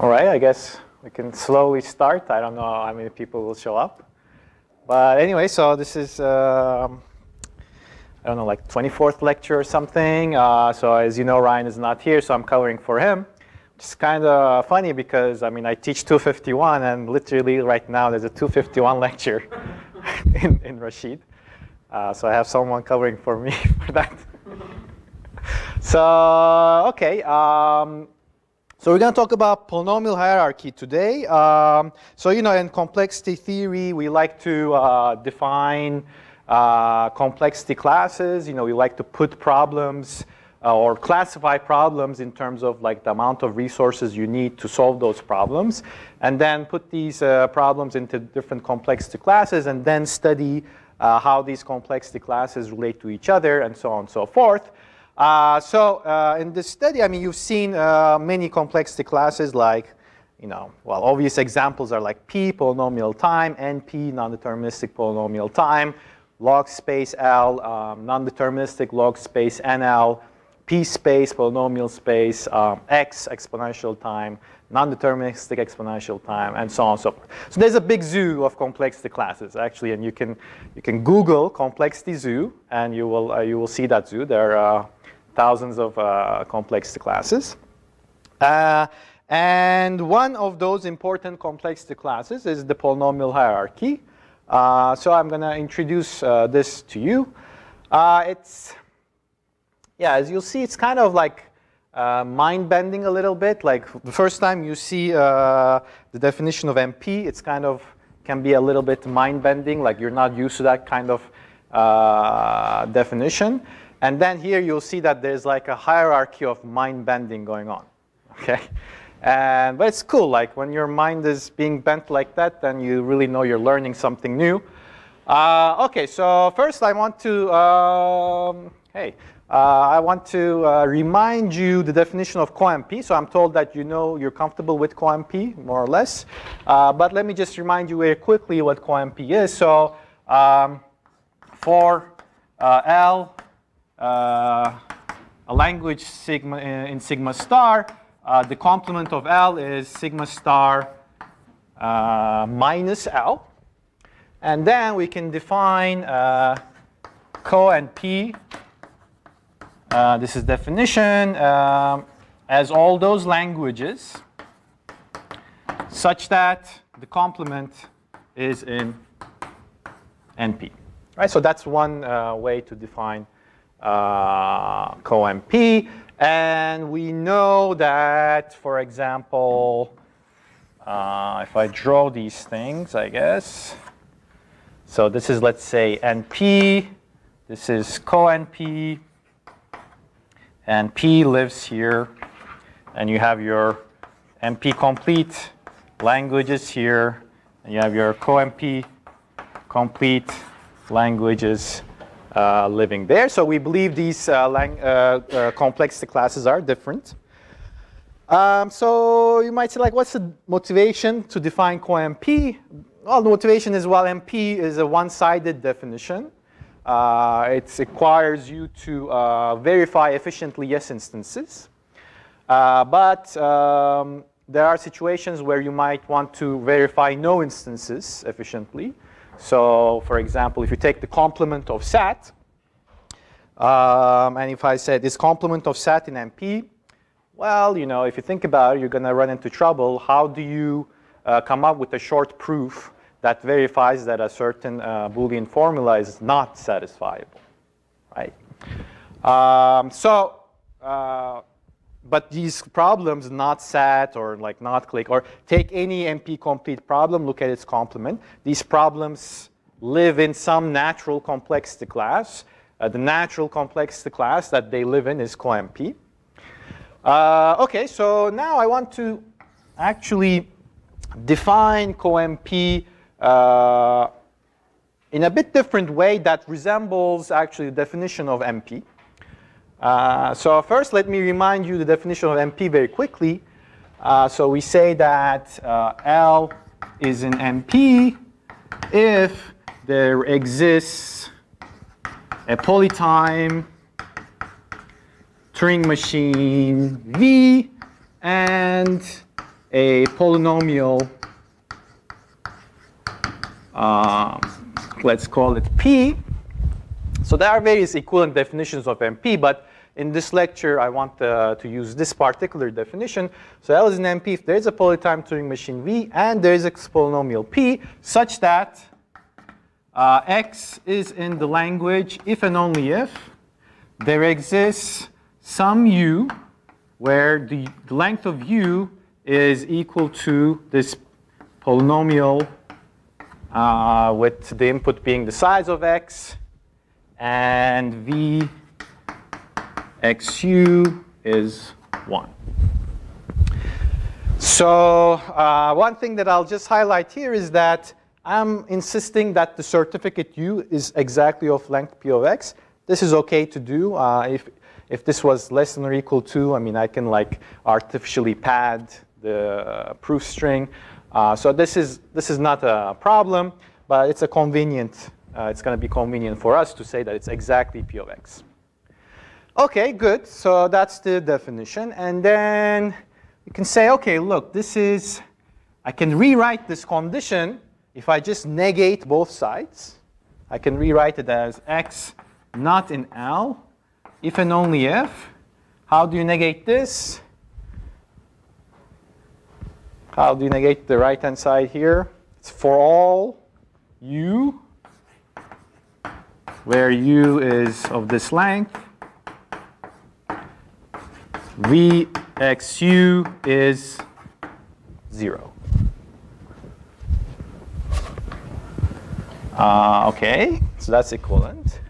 All right, I guess we can slowly start. I don't know how many people will show up. But anyway, so this is, um, I don't know, like 24th lecture or something. Uh, so as you know, Ryan is not here, so I'm covering for him. It's kind of funny because, I mean, I teach 251, and literally right now there's a 251 lecture in, in Rashid. Uh, so I have someone covering for me for that. so, okay. Um, so we're going to talk about polynomial hierarchy today. Um, so you know, in complexity theory, we like to uh, define uh, complexity classes. You know, we like to put problems uh, or classify problems in terms of like the amount of resources you need to solve those problems, and then put these uh, problems into different complexity classes, and then study uh, how these complexity classes relate to each other, and so on and so forth. Uh, so uh, in this study, I mean, you've seen uh, many complexity classes like, you know, well, obvious examples are like P, polynomial time, NP, non-deterministic polynomial time, log space L, um, non-deterministic log space NL, P space, polynomial space, um, X, exponential time, non-deterministic exponential time, and so on and so forth. So there's a big zoo of complexity classes, actually, and you can, you can Google complexity zoo, and you will, uh, you will see that zoo. There are thousands of uh, complexity classes. Uh, and one of those important complexity classes is the polynomial hierarchy. Uh, so I'm going to introduce uh, this to you. Uh, it's, yeah, as you'll see, it's kind of like uh, mind-bending a little bit. Like the first time you see the definition of NP, it's kind of can be a little bit mind-bending. Like you're not used to that kind of definition. And then here you'll see that there's like a hierarchy of mind bending going on. Okay? And, but it's cool, like when your mind is being bent like that, then you really know you're learning something new. Uh, okay, so first I want to, um, hey, uh, I want to uh, remind you the definition of CoNP. So I'm told that you know you're comfortable with CoNP, more or less. Uh, but let me just remind you very quickly what CoNP is. So um, for uh, L uh, a language sigma in sigma star, uh, the complement of L is sigma star uh, minus L. And then we can define uh, coNP. Uh, this is definition um, as all those languages such that the complement is in NP. Right, so that's one uh, way to define uh, CoNP. And we know that, for example, uh, if I draw these things, I guess. So this is, let's say, NP. This is CoNP. And P lives here. And you have your NP complete languages here. And you have your CoNP complete languages uh, living there. So we believe these uh, uh, uh, complexity classes are different. Um, so you might say, like, what's the motivation to define CoNP? Well, the motivation is, well, NP is a one-sided definition. Uh, it requires you to uh, verify efficiently yes instances. but um, there are situations where you might want to verify no instances efficiently. So for example, if you take the complement of SAT, um, and if I say this complement of SAT in NP, well, you know, if you think about it, you're going to run into trouble. How do you uh, come up with a short proof that verifies that a certain uh, Boolean formula is not satisfiable, right? Um, so, uh, but these problems, not SAT or like not click, or take any NP complete problem, look at its complement. These problems live in some natural complexity class. Uh, the natural complexity class that they live in is CoNP. Uh, okay, so now I want to actually define CoNP uh, in a bit different way that resembles actually the definition of NP. Uh, so first, let me remind you the definition of NP very quickly. Uh, so we say that uh, L is an NP if there exists a polytime Turing machine V and a polynomial, uh, let's call it P. So there are various equivalent definitions of MP, but in this lecture, I want uh, to use this particular definition. So L is an NP if there is a polytime Turing machine V and there is a polynomial P such that uh, X is in the language if and only if there exists some U where the, the length of U is equal to this polynomial uh, with the input being the size of X and V xu is 1. So uh, one thing that I'll just highlight here is that I'm insisting that the certificate u is exactly of length p of x. This is OK to do. Uh, if, if this was less than or equal to, I mean, I can like artificially pad the uh, proof string. Uh, so this is, this is not a problem, but it's a convenient, uh, it's going to be convenient for us to say that it's exactly p of x. Okay, good. So that's the definition. And then you can say, okay, look, this is, I can rewrite this condition if I just negate both sides. I can rewrite it as x not in L, if and only if. How do you negate this? How do you negate the right-hand side here? It's for all u, where u is of this length. Vxu is 0. Uh, okay, so that's equivalent.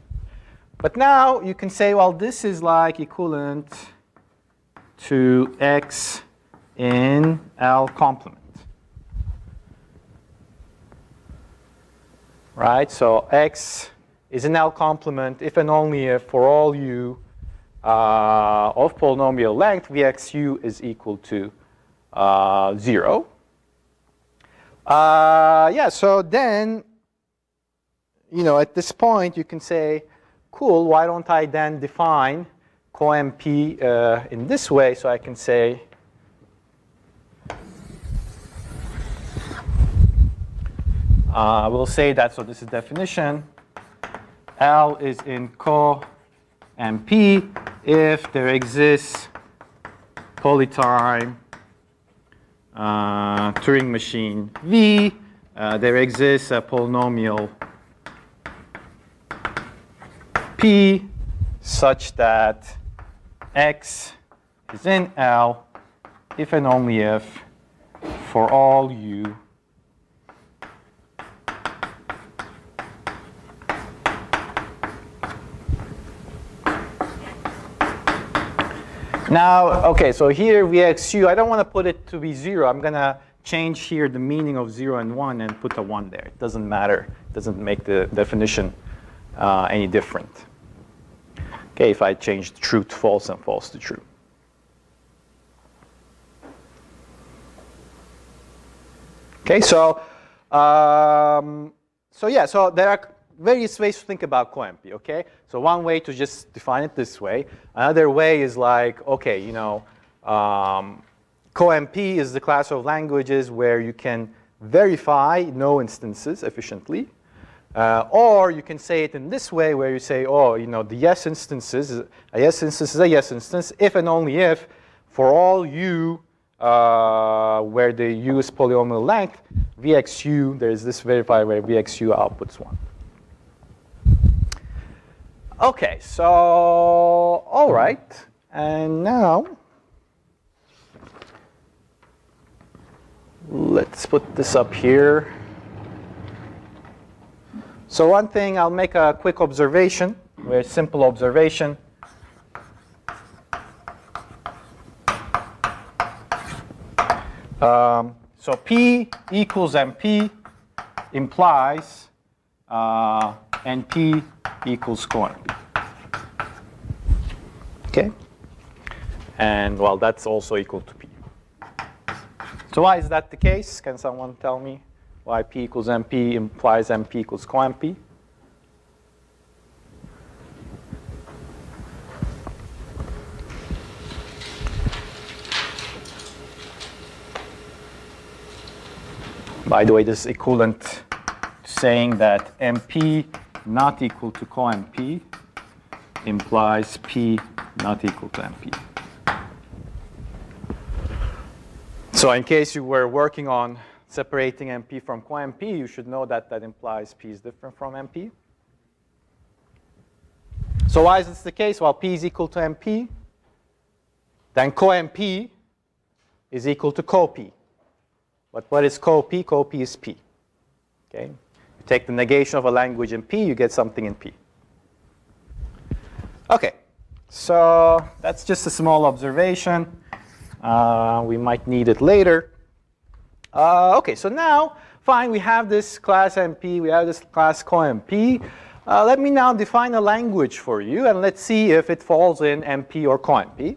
But now you can say, well, this is like equivalent to x in L complement. Right, so x is an L complement if and only if for all u uh, of polynomial length, Vxu is equal to uh, 0. Uh, yeah, so then, you know, at this point, you can say, cool, why don't I then define CoNP uh, in this way? So I can say, uh, we'll say that, so this is definition. L is in co NP if there exists polytime uh, Turing machine V, uh, there exists a polynomial P such that X is in L if and only if for all U Now, okay, so here Vxu, I don't want to put it to be 0. I'm going to change here the meaning of 0 and 1 and put a 1 there. It doesn't matter. It doesn't make the definition uh, any different. Okay, if I change true to false and false to true. Okay, so um, so yeah, so there are various ways to think about CoNP, okay? So one way to just define it this way. Another way is like, okay, you know, um, CoNP is the class of languages where you can verify no instances efficiently. Uh, or you can say it in this way where you say, oh, you know, the yes instances, a yes instance is a yes instance if and only if for all u uh, where the u is polynomial length, vxu, there is this verifier where vxu outputs 1. Okay, so all right, and now let's put this up here. So one thing, I'll make a quick observation, very simple observation. Um, so P equals NP implies uh, NP equals CoNP. Okay? And well, that's also equal to P. So why is that the case? Can someone tell me why P equals NP implies NP equals CoNP? By the way, this is equivalent to saying that NP not equal to co-NP implies P not equal to NP. So in case you were working on separating NP from co-NP, you should know that that implies P is different from NP. So why is this the case? Well, P is equal to NP. Then co-NP is equal to co-P. But what is co-P? Co-P is P. Okay? Take the negation of a language in P, you get something in P. Okay, so that's just a small observation. Uh, we might need it later. Uh, okay, so now, fine, we have this class NP, we have this class co-NP. Uh, let me now define a language for you, and let's see if it falls in NP or co-NP.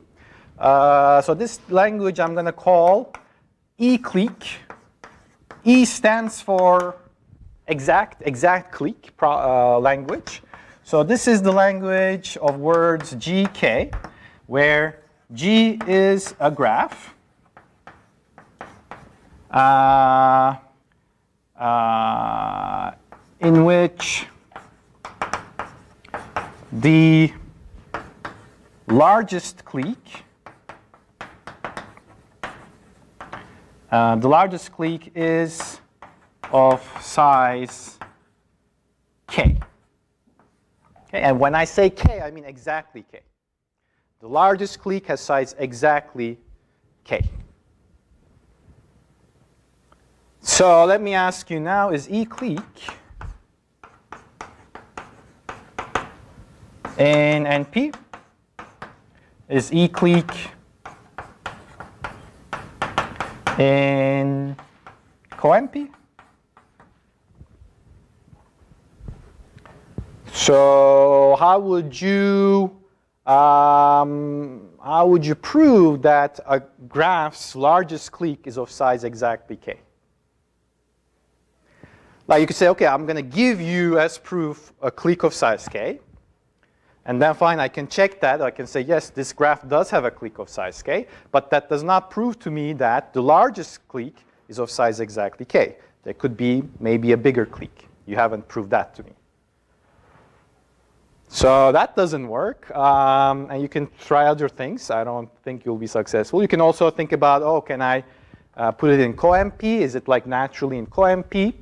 Uh, so this language I'm going to call eClique. E stands for exact, exact clique uh, language. So this is the language of words GK, where G is a graph. Uh, uh, in which the largest clique Uh, the largest clique is of size k. Okay, and when I say k, I mean exactly k. The largest clique has size exactly k. So let me ask you now, is E clique in NP? Is E clique in CoNP. So how would you um, how would you prove that a graph's largest clique is of size exactly k? Like you could say, okay, I'm going to give you as proof a clique of size k. And then fine, I can check that. I can say, yes, this graph does have a clique of size k, but that does not prove to me that the largest clique is of size exactly k. There could be maybe a bigger clique. You haven't proved that to me. So that doesn't work. Um, and you can try other things. I don't think you'll be successful. You can also think about, oh, can I uh, put it in co-NP? Is it like naturally in co-NP?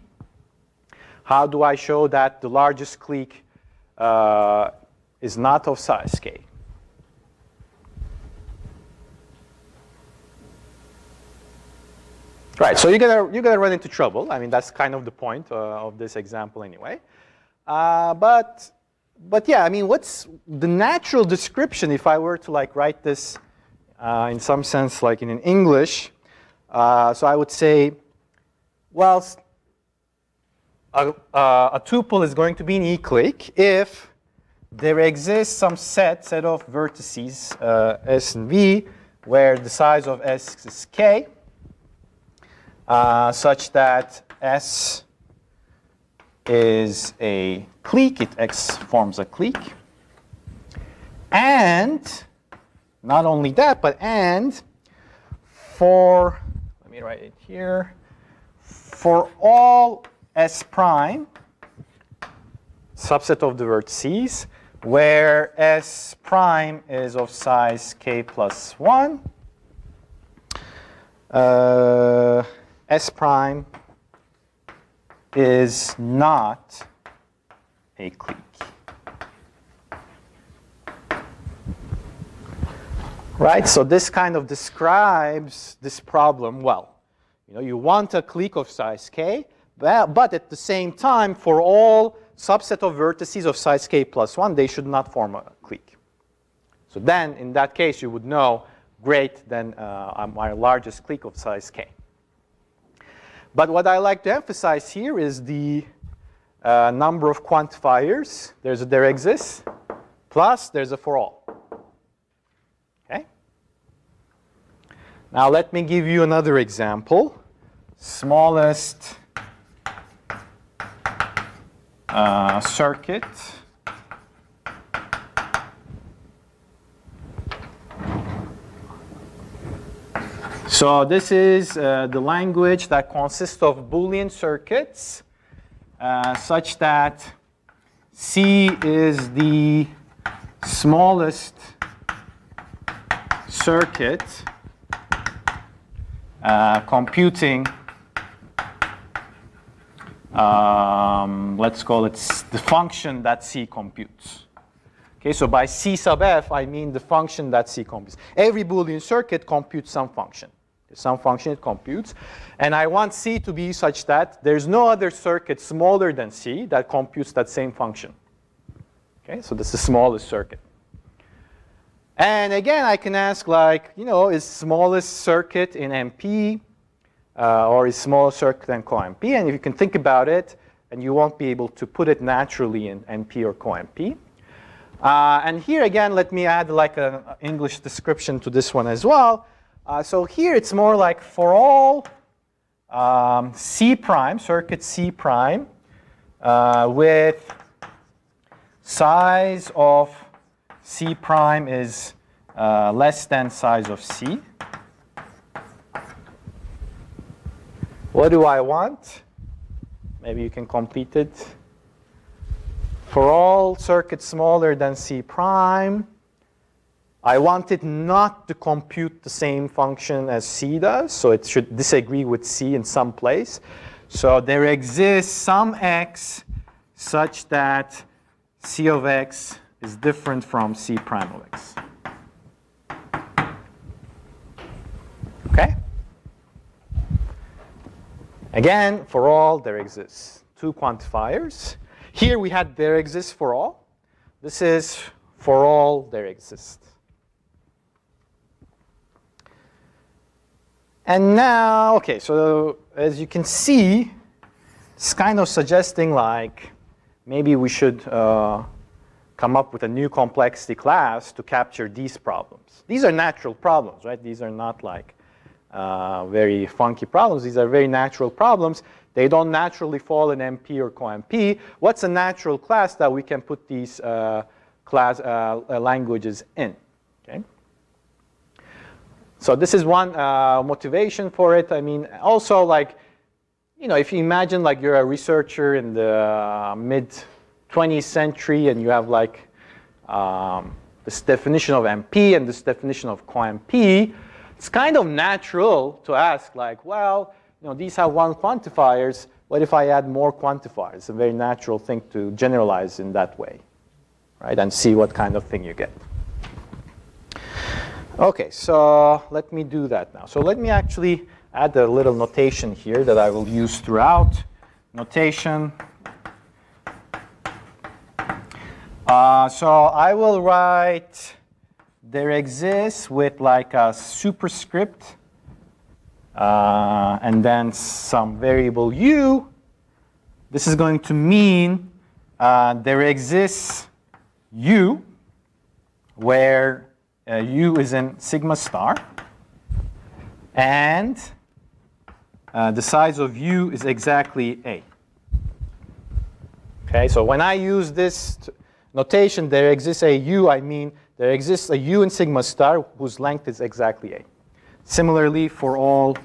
How do I show that the largest clique uh, is not of size k. Right, so you're gonna you're gonna run into trouble. I mean, that's kind of the point uh, of this example anyway. Uh, but but yeah, I mean, what's the natural description if I were to like write this uh, in some sense like in English? Uh, so I would say, well, a, uh, a tuple is going to be an e-clique if there exists some set, set of vertices uh, S and V, where the size of S is K, uh, such that S is a clique, it X forms a clique. And not only that, but and for, let me write it here, for all S prime, subset of the vertices, where S prime is of size k plus 1. Uh, S prime is not a clique. Right, so this kind of describes this problem well. You know, you want a clique of size k, but, at the same time, for all subset of vertices of size k plus 1, they should not form a clique. So then, in that case, you would know, great, then uh, my largest clique of size k. But what I like to emphasize here is the uh, number of quantifiers. There's a there exists, plus there's a for all. Okay? Now let me give you another example. Smallest uh, circuit. So this is uh, the language that consists of Boolean circuits uh, such that C is the smallest circuit uh, computing, um, let's call it the function that C computes. Okay, so by C sub f, I mean the function that C computes. Every Boolean circuit computes some function. Some function it computes. And I want C to be such that there's no other circuit smaller than C that computes that same function. Okay, so this is the smallest circuit. And again, I can ask like, you know, is smallest circuit in NP uh, or is smallest circuit in CoNP? And if you can think about it, and you won't be able to put it naturally in NP or CoNP. Uh, and here again, let me add like an English description to this one as well. Uh, so here it's more like for all um, C prime, circuit C prime, uh, with size of C prime is uh, less than size of C. What do I want? Maybe you can complete it. For all circuits smaller than C prime, I want it not to compute the same function as C does, so it should disagree with C in some place. So there exists some x such that C of x is different from C prime of x. Okay? Again, for all, there exists two quantifiers. Here we had there exists for all. This is for all, there exists. And now, okay, so as you can see, it's kind of suggesting like maybe we should uh, come up with a new complexity class to capture these problems. These are natural problems, right? These are not like uh, very funky problems. These are very natural problems. They don't naturally fall in NP or CoNP. What's a natural class that we can put these uh, class uh, languages in? Okay. So this is one uh, motivation for it. I mean, also like, you know, if you imagine like you're a researcher in the mid 20th century and you have like um, this definition of NP and this definition of CoNP, it's kind of natural to ask like, well, you know, these have one quantifiers. What if I add more quantifiers? It's a very natural thing to generalize in that way, right? And see what kind of thing you get. Okay, so let me do that now. So let me actually add a little notation here that I will use throughout. Notation Uh, so I will write there exists with like a superscript uh, and then some variable u. This is going to mean uh, there exists u where uh, u is in sigma star and uh, the size of u is exactly a. Okay, so when I use this notation, there exists a u, I mean there exists a u in sigma star whose length is exactly a. Similarly, for all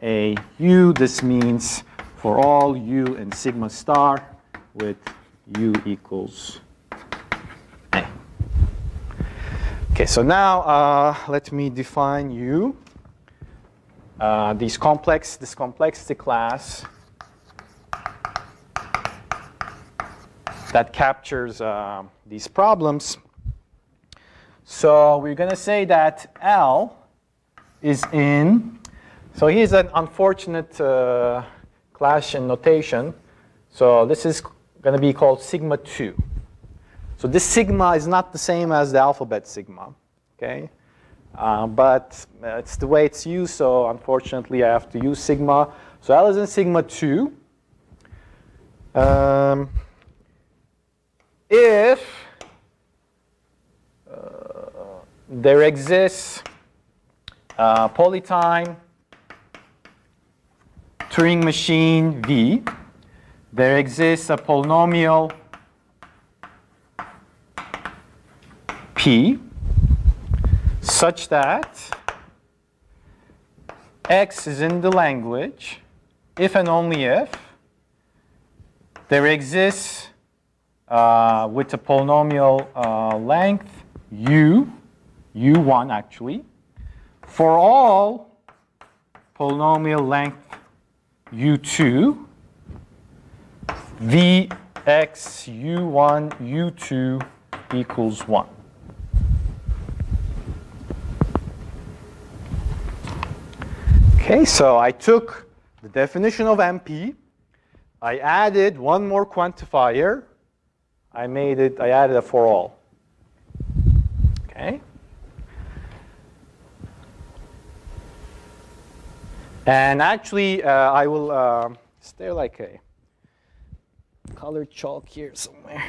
a u, this means for all u in sigma star with u equals a. Okay, so now uh, let me define u. Uh, complex, this complexity class that captures uh, these problems. So we're going to say that L is in, so here's an unfortunate uh, clash in notation. So this is going to be called sigma 2. So this sigma is not the same as the alphabet sigma, okay? Uh, but it's the way it's used, so unfortunately I have to use sigma. So L is in sigma 2. Um, if uh, there exists a polytime Turing machine V, there exists a polynomial P such that X is in the language if and only if there exists uh, with a polynomial uh, length u, u1 actually, for all polynomial length u2, vx u1 u2 equals 1. Okay, so I took the definition of NP, I added one more quantifier, I made it, I added a for all. Okay. And actually, uh, I will, uh, like a colored chalk here somewhere?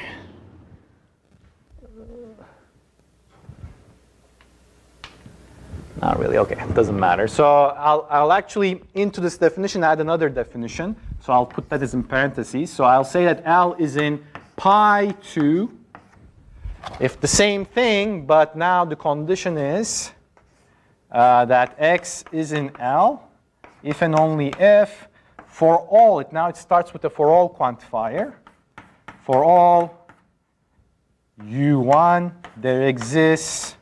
Not really, okay, it doesn't matter. So I'll, I'll actually, into this definition, add another definition. So I'll put that as in parentheses. So I'll say that L is in pi 2 if the same thing, but now the condition is uh, that x is in L, if and only if for all, it now it starts with the for all quantifier. For all u1, there exists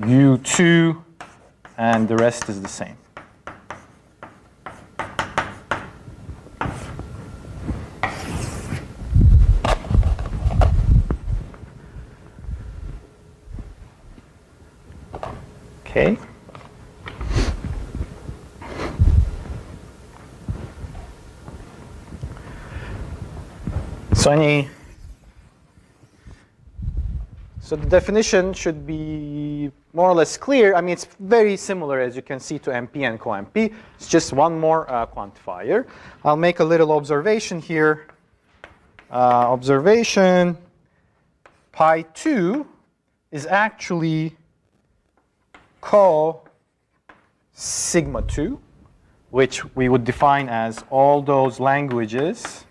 u2, and the rest is the same. Okay. So any so the definition should be more or less clear. I mean, it's very similar, as you can see, to NP and co-NP. It's just one more uh, quantifier. I'll make a little observation here. Uh, observation, pi 2 is actually co sigma 2, which we would define as all those languages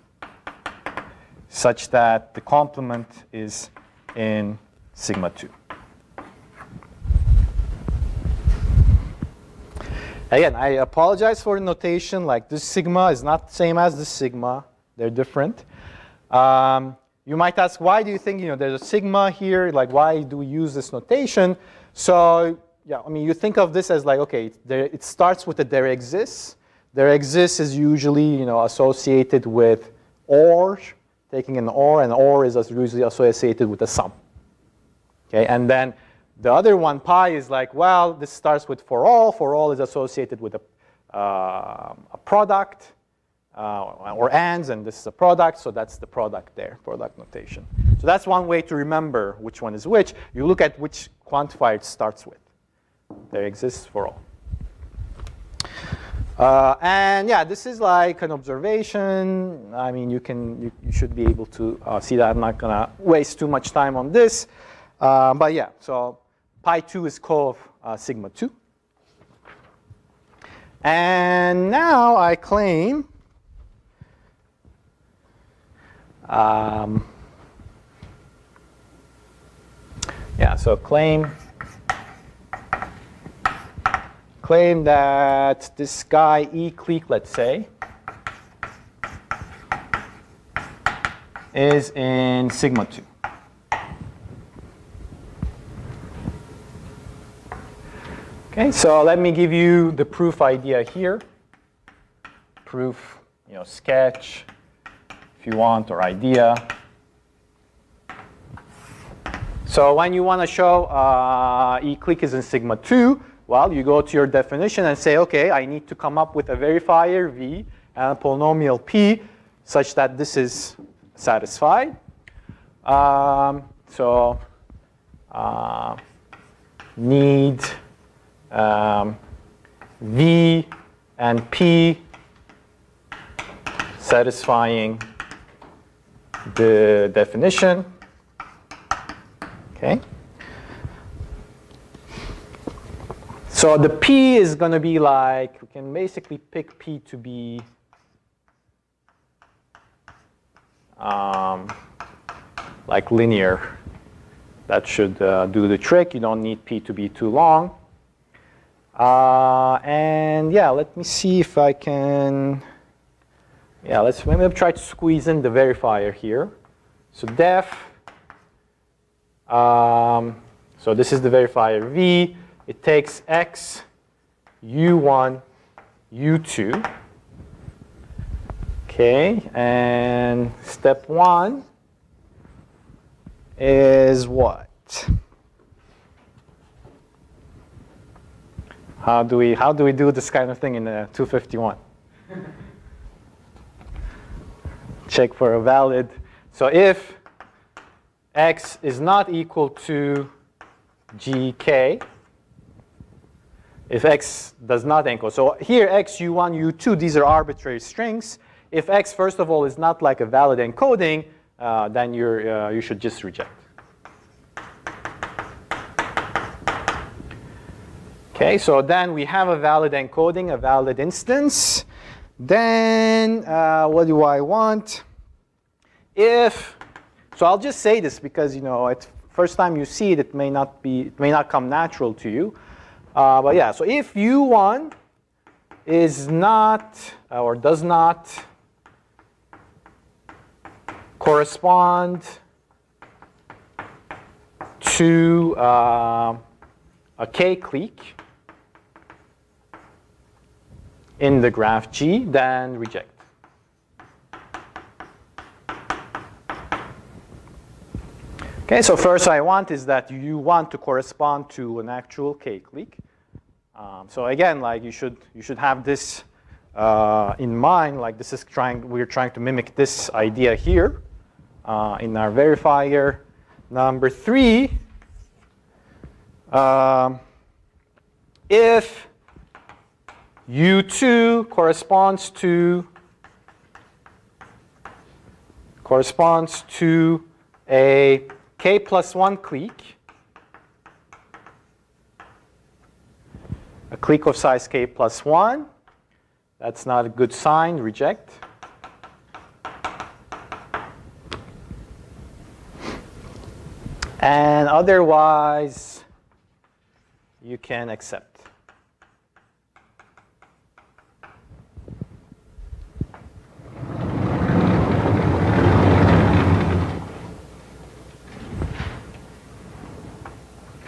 such that the complement is in sigma 2. Again, I apologize for the notation. Like this sigma is not the same as this sigma. They're different. Um, you might ask, why do you think you know there's a sigma here? Like, why do we use this notation? So yeah, I mean, you think of this as like, okay, there, it starts with a there exists. There exists is usually, you know, associated with or, taking an or, and or is usually associated with a sum. Okay, and then the other one, pi, is like, well, this starts with for all. For all is associated with a, uh, a product uh, or ands, and this is a product, so that's the product there, product notation. So that's one way to remember which one is which. You look at which quantifier it starts with there exists for all. Uh, and yeah, this is like an observation. I mean, you can you, you should be able to uh, see that. I'm not gonna waste too much time on this. Uh, but yeah, so pi 2 is of uh, sigma 2. And now I claim um, yeah, so claim claim that this guy E clique, let's say, is in sigma 2. Okay, so let me give you the proof idea here. Proof, you know, sketch, if you want, or idea. So when you want to show uh, E is in sigma 2, well, you go to your definition and say, okay, I need to come up with a verifier V and a polynomial P such that this is satisfied. Um, so uh, need um, V and P satisfying the definition. Okay. So the P is going to be like, we can basically pick P to be um, like linear. That should uh, do the trick. You don't need P to be too long. Uh, and yeah, let me see if I can, yeah, let's maybe try to squeeze in the verifier here. So def, um, so this is the verifier v. It takes x, u1, u2. Okay, and step one is what? How do we how do we do this kind of thing in the 251? Check for a valid. So if x is not equal to gk, if x does not equal, so here x, u1, u2, these are arbitrary strings. If x, first of all, is not like a valid encoding, uh, then you're, uh, you should just reject. Okay, so then we have a valid encoding, a valid instance. Then uh, what do I want? If, so I'll just say this because you know, it's first time you see it, it may not be, it may not come natural to you. Uh, but yeah, so if u1 is not or does not correspond to uh, a k-clique, in the graph G, then reject. Okay, so first I want is that you want to correspond to an actual k-clique. Um, so again, like you should you should have this uh, in mind. Like this is trying we're trying to mimic this idea here uh, in our verifier. Number three, um, if U2 corresponds to corresponds to a k plus 1 clique, a clique of size k plus 1. That's not a good sign, reject. And otherwise, you can accept.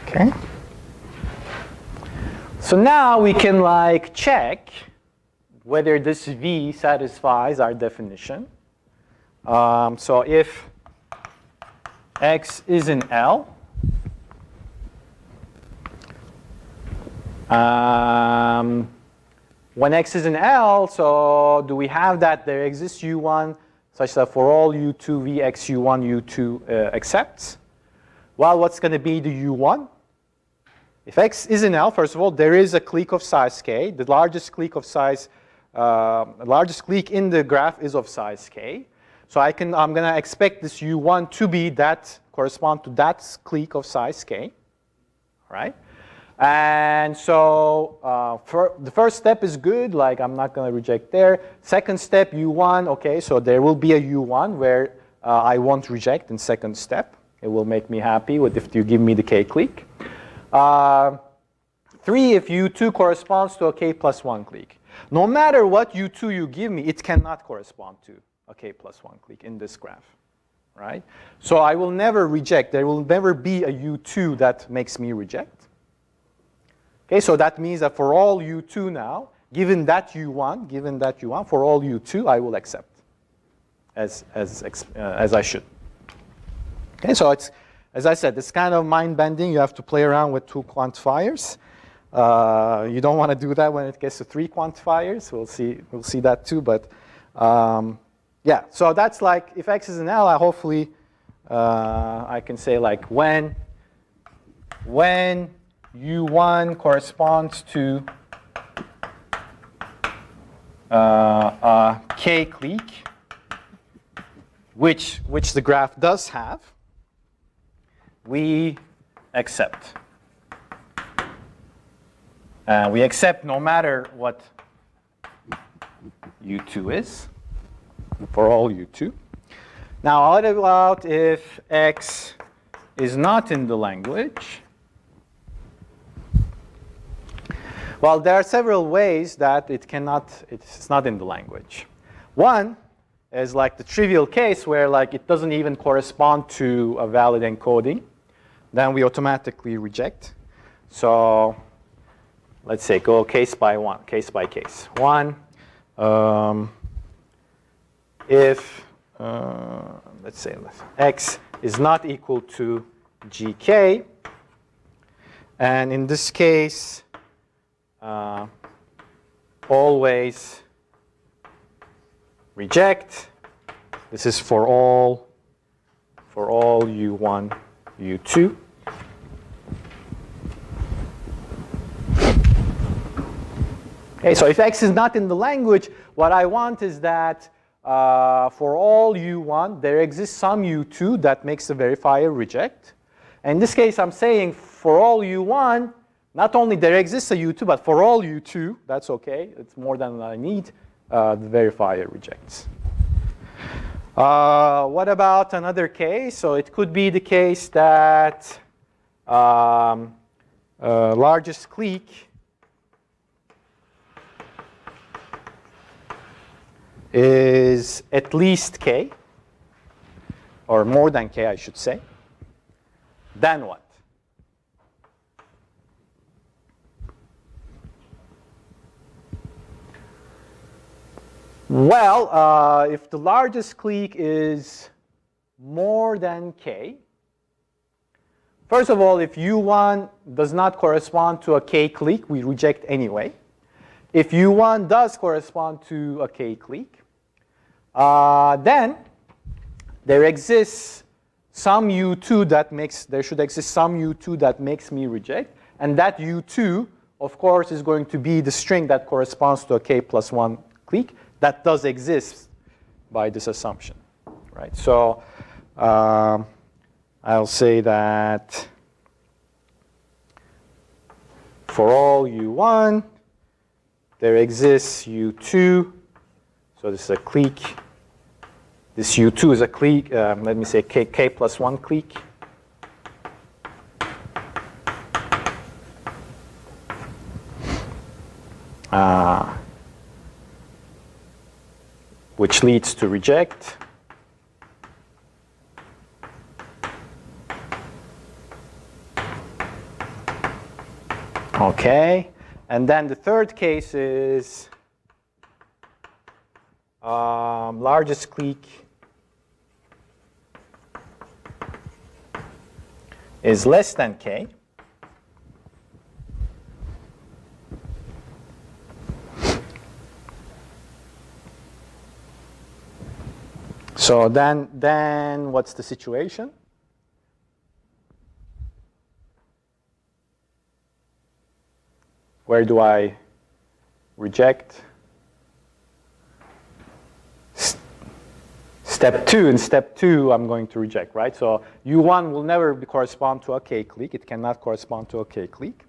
Okay. So now we can like check whether this V satisfies our definition. Um, so if X is in L, um, when X is in L, so do we have that there exists U1 such that for all U2 V X U1 U2 uh, accepts? Well, what's going to be the U1? If x is in L, first of all, there is a clique of size k. The largest clique of size, uh, largest clique in the graph is of size k. So I can, I'm going to expect this U1 to be that, correspond to that clique of size k, right? And so uh, for the first step is good, like I'm not going to reject there. Second step, U1, okay, so there will be a U1 where uh, I won't reject in second step. It will make me happy with if you give me the k clique. Uh, 3 if U2 corresponds to a k plus 1 clique. No matter what U2 you give me, it cannot correspond to a k plus 1 clique in this graph. Right? So I will never reject. There will never be a U2 that makes me reject. Okay, so that means that for all U2 now, given that U1, given that U1, for all U2, I will accept as, as, uh, as I should. Okay, so it's as I said, it's kind of mind-bending. You have to play around with two quantifiers. Uh, you don't want to do that when it gets to three quantifiers. We'll see, we'll see that too. But um, yeah, so that's like, if x is an L, I hopefully uh, I can say like when, when U1 corresponds to uh, a K clique, which, which the graph does have, we accept. Uh, we accept no matter what u2 is, for all u2. Now, what about if x is not in the language? Well, there are several ways that it cannot, it's not in the language. One is like the trivial case where like it doesn't even correspond to a valid encoding. Then we automatically reject. So let's say go case by one, case by case. One, um, if, uh, let's say x is not equal to gk, and in this case, uh, always reject. This is for all for all u1, u2. Okay, so if x is not in the language, what I want is that uh, for all u1, there exists some u2 that makes the verifier reject. And in this case, I'm saying for all u1, not only there exists a u2, but for all u2, that's okay. It's more than I need. Uh, the verifier rejects. Uh, what about another case? So it could be the case that um, uh, largest clique is at least k, or more than k, I should say. Then what? Well, uh, if the largest clique is more than k, first of all, if u1 does not correspond to a k clique, we reject anyway. If u1 does correspond to a k clique, uh, then there exists some u2 that makes, there should exist some u2 that makes me reject. And that u2, of course, is going to be the string that corresponds to a k plus 1 clique that does exist by this assumption, right? So um, I'll say that for all u1, there exists u2. So this is a clique. This u2 is a clique. Um, let me say k, k plus 1 clique. Uh, which leads to reject. Okay, and then the third case is um, largest clique is less than k. So then, then what's the situation? Where do I reject? Step two, in step two, I'm going to reject, right? So U1 will never correspond to a K-clique. It cannot correspond to a K-clique.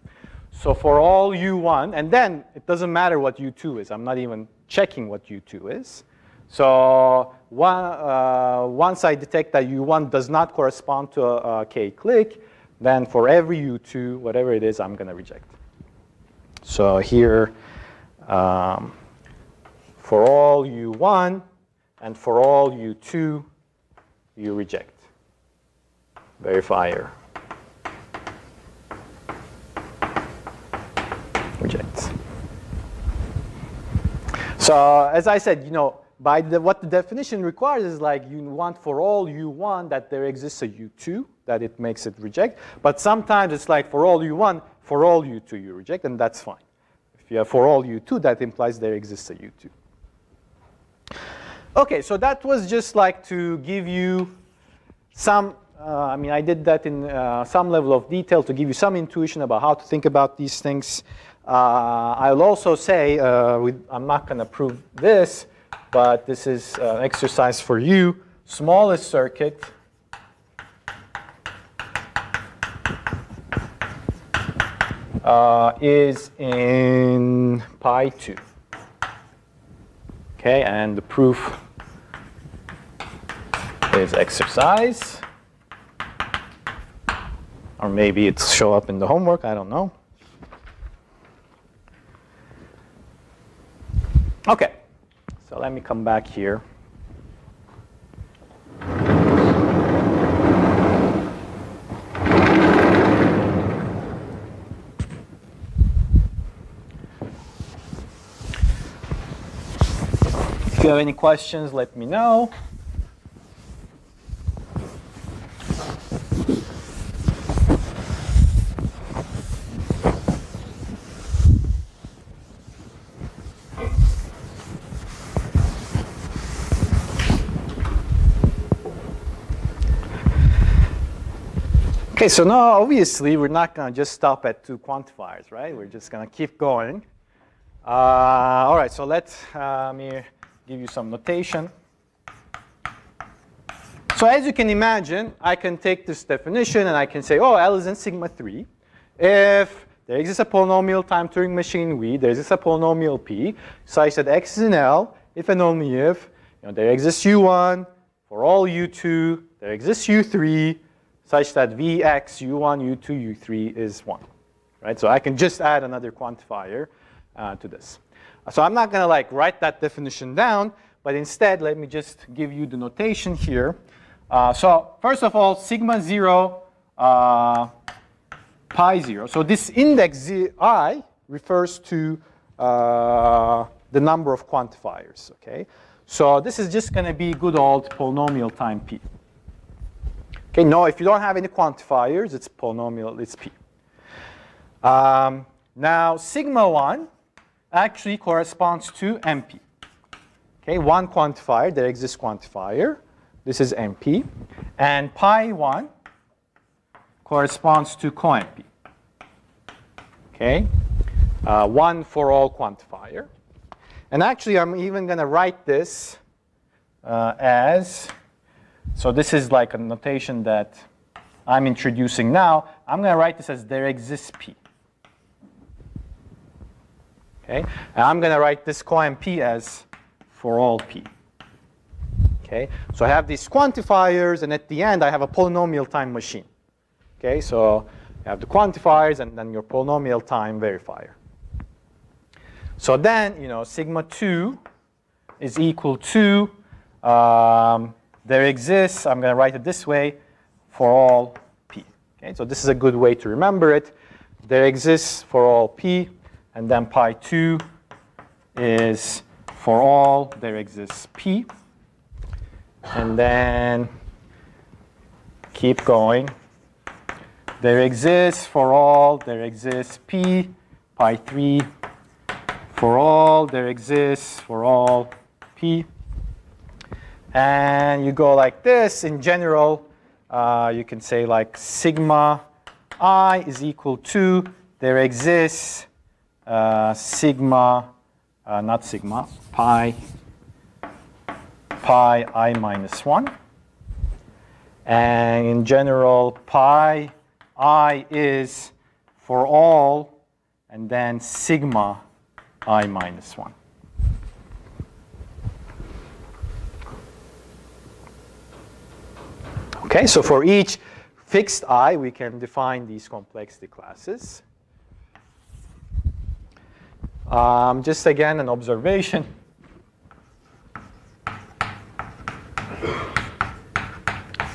So for all U1, and then it doesn't matter what U2 is. I'm not even checking what U2 is. So one, uh, once I detect that U1 does not correspond to a, a K clique, then for every U2, whatever it is, I'm going to reject. So here, um, for all U1 and for all U2, you reject. Verifier rejects. So as I said, you know, by the, what the definition requires is like you want for all u1 that there exists a u2 that it makes it reject. But sometimes it's like for all u1, for all u2 you reject, and that's fine. If you have for all u2, that implies there exists a u2. Okay, so that was just like to give you some, uh, I mean, I did that in uh, some level of detail to give you some intuition about how to think about these things. Uh, I'll also say, uh, with, I'm not going to prove this, but this is an exercise for you. Smallest circuit uh, is in pi 2. Okay, and the proof is exercise. Or maybe it's show up in the homework, I don't know. Okay, so let me come back here. If you have any questions, let me know. Okay, so now obviously we're not going to just stop at two quantifiers, right? We're just going to keep going. Uh, all right, so let uh, me give you some notation. So as you can imagine, I can take this definition and I can say, oh, L is in sigma 3. If there exists a polynomial time Turing machine V, there exists a polynomial P, such that X is in L, if and only if you know, there exists U1 for all U2, there exists U3, such that Vx, U1, U2, U3 is 1. Right? So I can just add another quantifier uh, to this. So I'm not going to like write that definition down, but instead let me just give you the notation here. Uh, so first of all, sigma 0, uh, pi 0. So this index i refers to uh, the number of quantifiers. Okay, So this is just going to be good old polynomial time p. Okay, no, if you don't have any quantifiers, it's polynomial, it's p. Um, now, sigma 1 actually corresponds to NP. Okay, one quantifier, there exists quantifier. This is NP. And pi 1 corresponds to co-NP. Okay, uh, one for all quantifier. And actually, I'm even going to write this uh, as so this is like a notation that I'm introducing now. I'm going to write this as there exists P. Okay, and I'm going to write this P as for all P. Okay, so I have these quantifiers, and at the end I have a polynomial time machine. Okay, so you have the quantifiers and then your polynomial time verifier. So then, you know, sigma 2 is equal to um, there exists, I'm going to write it this way, for all p. Okay, so this is a good way to remember it. There exists for all p, and then pi 2 is for all there exists p. And then keep going. There exists for all there exists p, pi 3 for all there exists for all p and you go like this, in general, uh, you can say like sigma i is equal to, there exists uh, sigma, uh, not sigma, pi, pi i minus 1. And in general, pi i is for all, and then sigma i minus 1. Okay, so for each fixed i, we can define these complexity classes. Um, just again, an observation.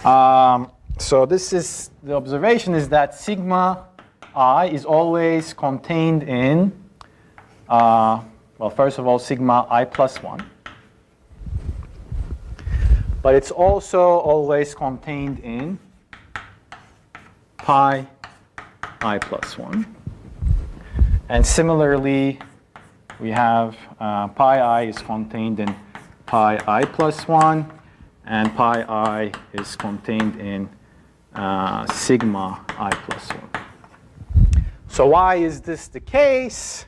Um, so this is, the observation is that sigma i is always contained in, uh, well, first of all, sigma i plus 1 but it's also always contained in pi i plus 1. And similarly, we have uh, pi i is contained in pi i plus 1, and pi i is contained in uh, sigma i plus 1. So why is this the case?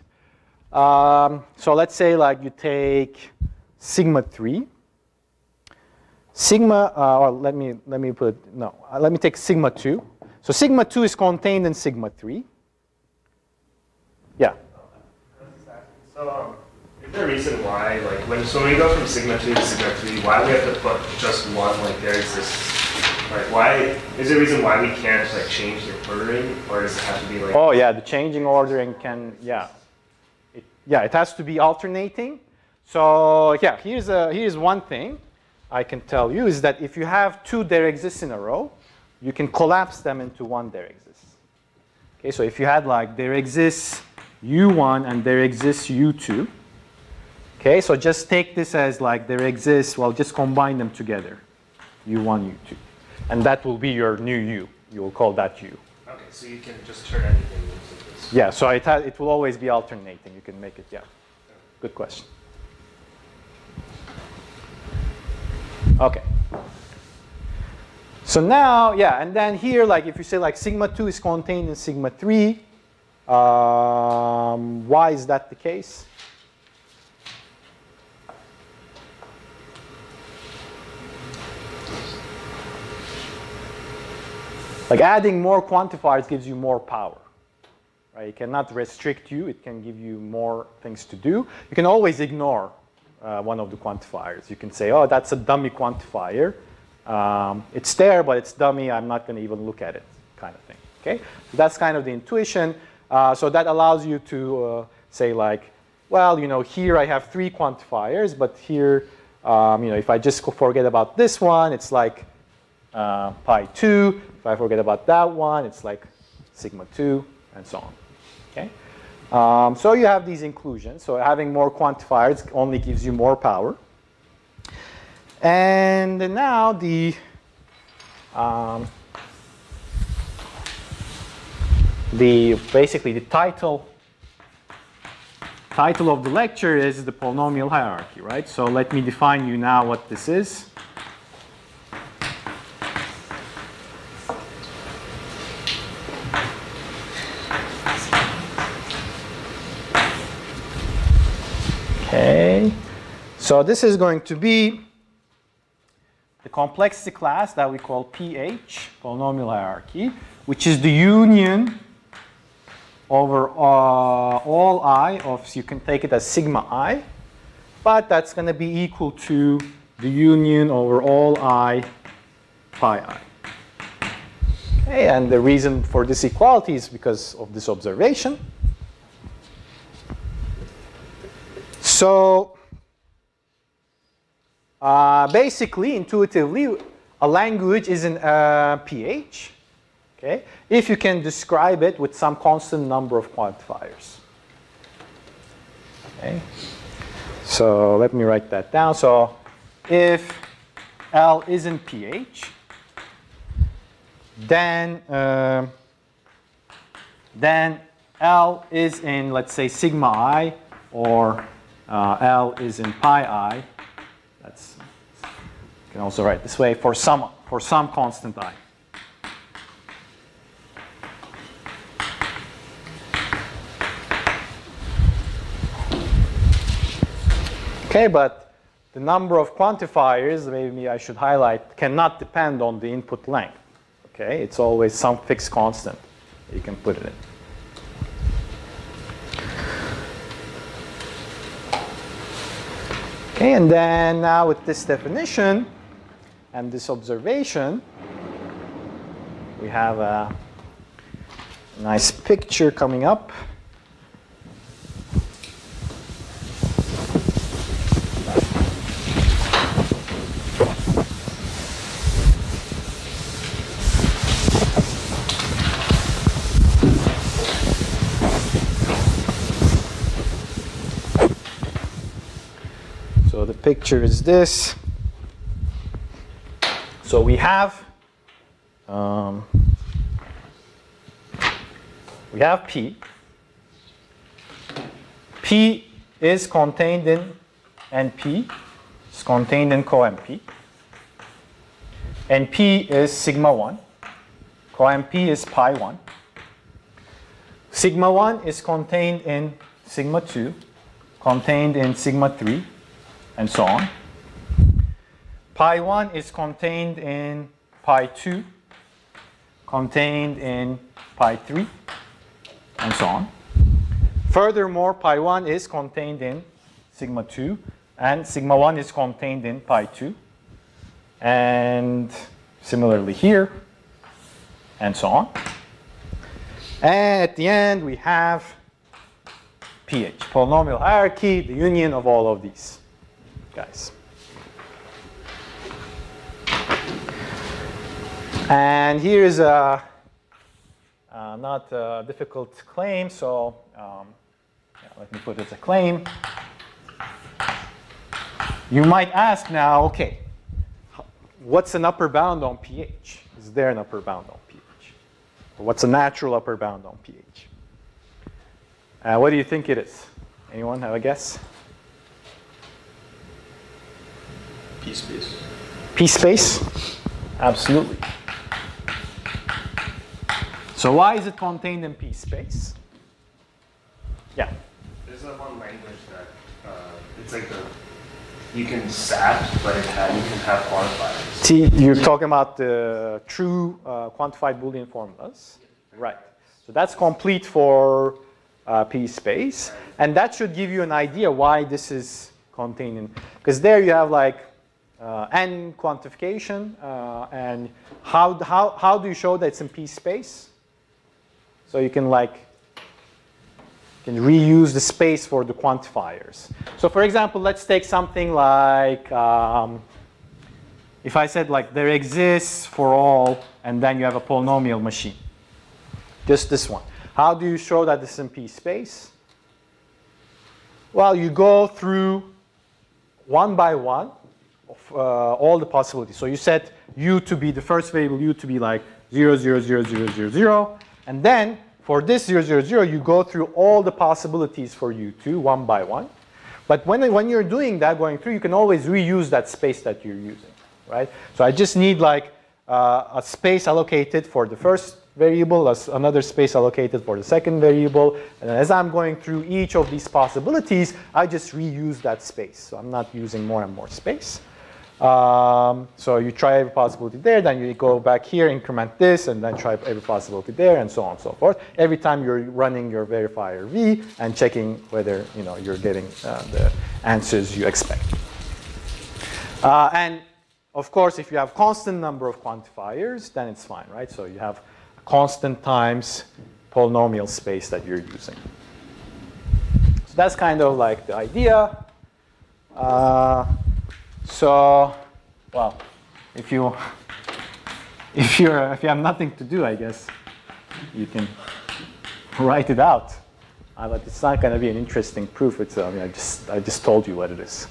Um, so let's say like you take sigma 3, Sigma, uh, or let me, let me put, no, uh, let me take sigma 2. So sigma 2 is contained in sigma 3. Yeah? So um, is there a reason why, like, when, so when we go from sigma 2 to sigma 3, why do we have to put just one, like, there exists like, why, is there a reason why we can't, like, change the ordering, or does it have to be, like... Oh, yeah, the changing ordering can, yeah. It, yeah, it has to be alternating. So yeah, here's, a, here's one thing I can tell you is that if you have two there exists in a row, you can collapse them into one there exists. Okay, so if you had like there exists u1 and there exists u2, okay, so just take this as like there exists, well, just combine them together, u1, u2. And that will be your new u. You will call that u. Okay, so you can just turn anything into this. Yeah, so it, ha- it will always be alternating. You can make it, yeah. Good question. Okay. So now, yeah, and then here, like if you say like sigma 2 is contained in sigma 3, um, why is that the case? Like adding more quantifiers gives you more power. Right? It cannot restrict you. It can give you more things to do. You can always ignore uh, one of the quantifiers. You can say, oh, that's a dummy quantifier. Um, it's there, but it's dummy. I'm not going to even look at it, kind of thing. Okay, so that's kind of the intuition. Uh, so that allows you to uh, say like, well, you know, here I have three quantifiers, but here, um, you know, if I just forget about this one, it's like uh, pi 2. If I forget about that one, it's like sigma 2, and so on. Okay? Um, so you have these inclusions. So having more quantifiers only gives you more power. And now the um, the basically the title title of the lecture is the polynomial hierarchy, right? So let me define you now what this is. So this is going to be the complexity class that we call PH, polynomial hierarchy, which is the union over uh, all i of, you can take it as sigma i, but that's going to be equal to the union over all i pi i. Okay, and the reason for this equality is because of this observation. So uh, basically, intuitively, a language is in uh, pH. Okay, if you can describe it with some constant number of quantifiers. Okay, so let me write that down. So if L is in pH, then uh, then L is in let's say sigma i or uh, L is in pi i. Can also write this way for some for some constant i. Okay, but the number of quantifiers, maybe I should highlight, cannot depend on the input length. Okay, it's always some fixed constant you can put it in. Okay, and then now with this definition and this observation, we have a nice picture coming up. So the picture is this. So we have um, we have P. P is contained in NP, is contained in co-NP. And P is sigma 1. Co-NP is pi 1. Sigma 1 is contained in sigma 2, contained in sigma 3, and so on. Pi 1 is contained in pi 2, contained in pi 3, and so on. Furthermore, pi 1 is contained in sigma 2, and sigma 1 is contained in pi 2. And similarly here, and so on. And at the end, we have pH. Polynomial hierarchy, the union of all of these guys. And here is a uh, not a difficult claim, so um, yeah, let me put it as a claim. You might ask now, okay, what's an upper bound on pH? Is there an upper bound on pH? Or what's a natural upper bound on pH? Uh, what do you think it is? Anyone have a guess? P space. P space? Absolutely. So why is it contained in P space? Yeah. There's that one language that uh, it's like the you can stat, but it had you can have quantifiers. T, you're talking about the true uh, quantified Boolean formulas, right? So that's complete for uh, P space, and that should give you an idea why this is contained in, because there you have like uh, n quantification, uh, and how, how, how do you show that it's in P space? So you can like can reuse the space for the quantifiers. So for example, let's take something like, um, if I said like there exists for all, and then you have a polynomial machine. Just this one. How do you show that this is in P space? Well, you go through one by one of uh, all the possibilities. So you set u to be the first variable, u to be like 0, 0, 0, 0, 0, 0. And then for this 0, 0, 0, you go through all the possibilities for u2 one by one. But when, when you're doing that, going through, you can always reuse that space that you're using, right? So I just need like uh, a space allocated for the first variable, another space allocated for the second variable. And as I'm going through each of these possibilities, I just reuse that space. So I'm not using more and more space. Um, so you try every possibility there, then you go back here, increment this, and then try every possibility there, and so on and so forth. Every time you're running your verifier V and checking whether you know you're getting uh, the answers you expect. Uh, and of course, if you have constant number of quantifiers, then it's fine, right? So you have constant times polynomial space that you're using. So that's kind of like the idea. Uh, so, well, if you if you're if you have nothing to do, I guess you can write it out. Uh, but it's not going to be an interesting proof. It's I mean I just I just told you what it is.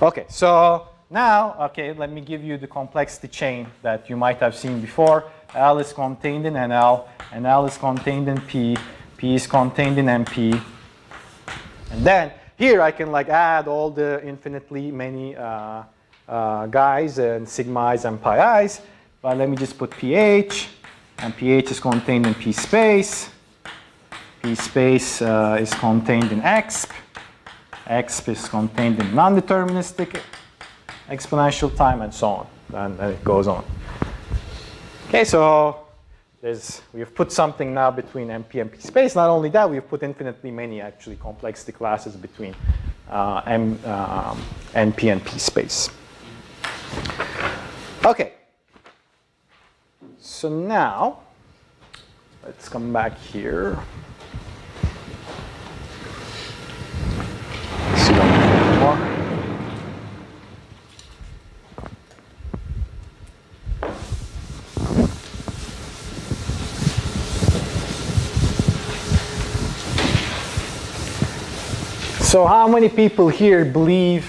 Okay, so now okay, let me give you the complexity chain that you might have seen before. L is contained in NL, and L is contained in P, P is contained in NP, and then here I can like add all the infinitely many uh, uh, guys and sigma i's and pi i's. But let me just put pH, and pH is contained in P space. P space uh, is contained in exp. exp is contained in non-deterministic exponential time, and so on. And, and it goes on. Okay, so there's, we've put something now between NP and P space. Not only that, we've put infinitely many actually complexity classes between uh, M, um, NP and P space. Okay. So now, let's come back here. See one more. So how many people here believe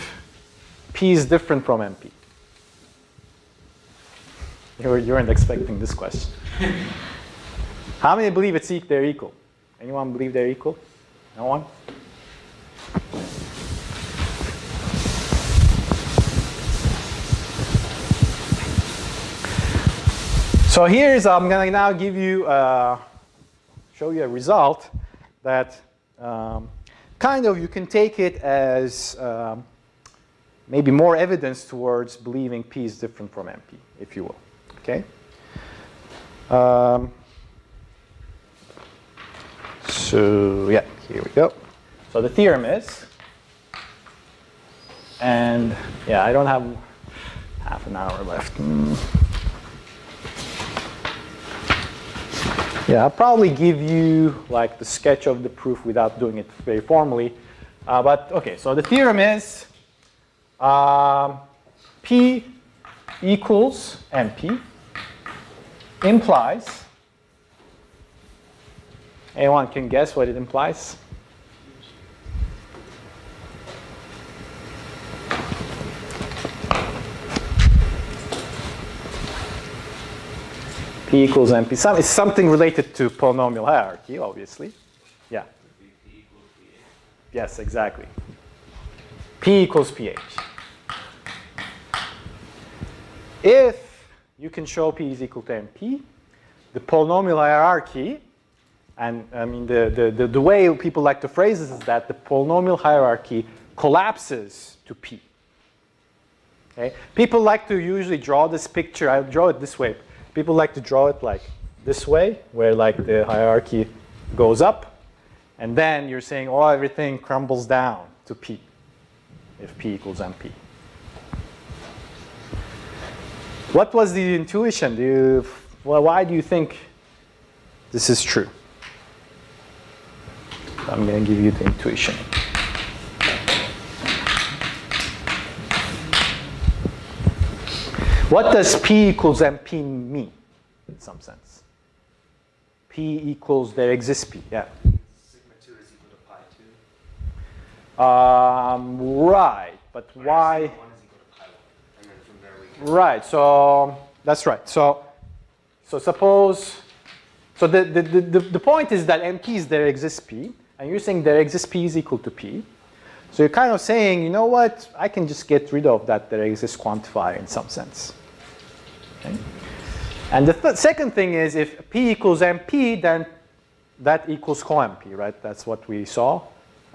P is different from NP? You, were, you weren't expecting this question. how many believe it's e they're equal? Anyone believe they're equal? No one? So here's, I'm going to now give you, uh, show you a result that um, kind of you can take it as um, maybe more evidence towards believing P is different from NP, if you will. Okay. Um, so yeah, here we go. So the theorem is, and yeah, I don't have half an hour left. Mm. Yeah, I'll probably give you like the sketch of the proof without doing it very formally. Uh, but okay, so the theorem is um, P equals NP implies, anyone can guess what it implies? P equals NP. Some, it's something related to polynomial hierarchy, obviously. Yeah. Yes, exactly. P equals PH. If you can show P is equal to NP, the polynomial hierarchy, and I mean the, the, the, the way people like to phrase this is that the polynomial hierarchy collapses to P. Okay? People like to usually draw this picture, I'll draw it this way. People like to draw it like this way, where like the hierarchy goes up, and then you're saying, oh, everything crumbles down to P, if P equals NP. What was the intuition? Do you, well, why do you think this is true? I'm going to give you the intuition. What does P equals NP mean in some sense? P equals there exists P, yeah. Sigma 2 is equal to pi 2. Um, right, but why? Sigma 1 is equal to pi 1. And then from there we can. Right, so that's right. So, so suppose, so the, the, the, the point is that NP is there exists P, and you're saying there exists P is equal to P. So you're kind of saying, you know what, I can just get rid of that there exists quantifier in some sense. Okay? And the th second thing is if P equals NP, then that equals co-NP, right? That's what we saw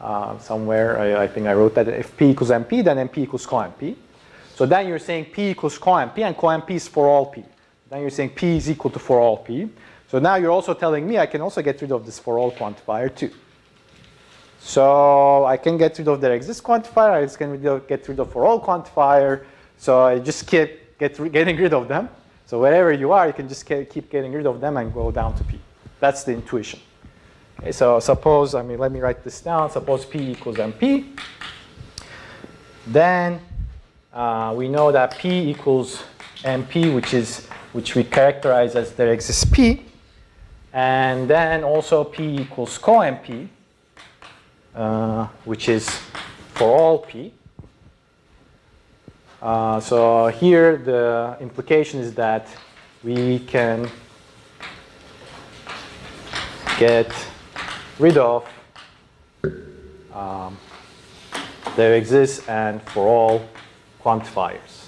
uh, somewhere. I, I think I wrote that if P equals NP, then NP equals co-NP. So then you're saying P equals co-NP, and co-NP is for all P. Then you're saying P is equal to for all P. So now you're also telling me I can also get rid of this for all quantifier too. So I can get rid of the exists quantifier, I can get rid of for all quantifier. So I just keep get, getting rid of them. So wherever you are, you can just keep getting rid of them and go down to P. That's the intuition. Okay, so suppose, I mean, let me write this down. Suppose P equals NP. Then uh, we know that P equals NP, which is which we characterize as there exists P. And then also P equals co-NP, uh, which is for all P. Uh, so here the implication is that we can get rid of um, there exists and for all quantifiers.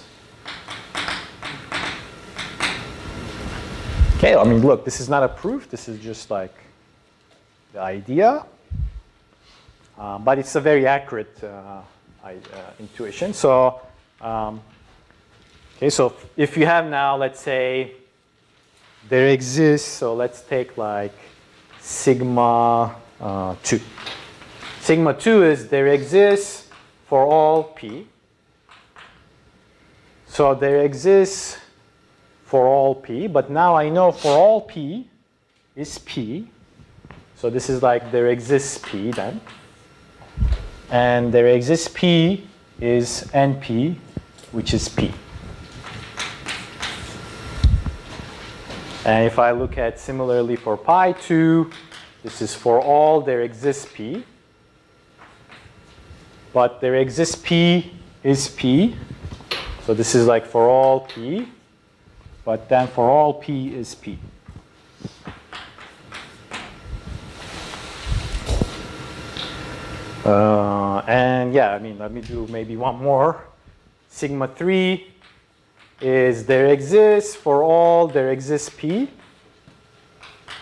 Okay, I mean, look, this is not a proof. This is just like the idea. Uh, but it's a very accurate uh, I, uh, intuition. So, um, okay, so if you have now, let's say, there exists, so let's take like sigma uh, 2. Sigma 2 is there exists for all p. So there exists for all p, but now I know for all p is p. So this is like there exists p then. And there exists p is np, which is p. And if I look at similarly for pi 2, this is for all there exists p. But there exists p is p. So this is like for all p. But then for all p is p. Uh, and yeah, I mean, let me do maybe one more. Sigma 3 is there exists for all there exists p.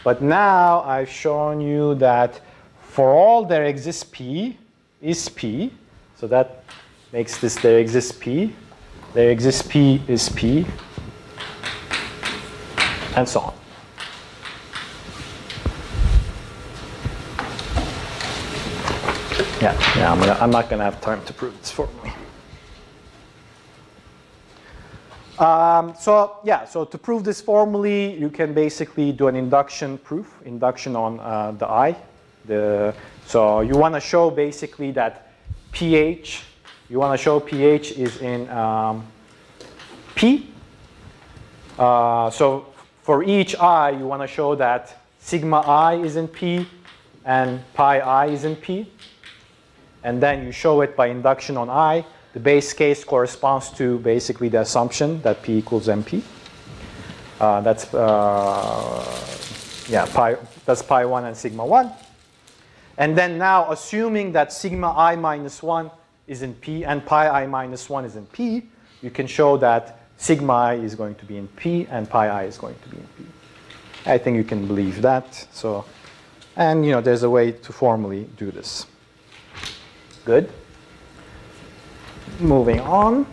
But now I've shown you that for all there exists p is p. So that makes this there exists p. There exists p is p. And so on. Yeah, yeah, I'm, gonna, I'm not going to have time to prove this for me. Um, so yeah, so to prove this formally, you can basically do an induction proof, induction on uh, the I. The, so you want to show basically that pH, you want to show pH is in um, P. Uh, so for each I, you want to show that sigma I is in P and pi I is in P. And then you show it by induction on I. The base case corresponds to basically the assumption that P equals NP. Uh, that's, uh, yeah, pi, that's pi 1 and sigma 1. And then now, assuming that sigma i minus 1 is in P and pi i minus 1 is in P, you can show that sigma i is going to be in P and pi i is going to be in P. I think you can believe that. So, and you know, there's a way to formally do this. Good moving on.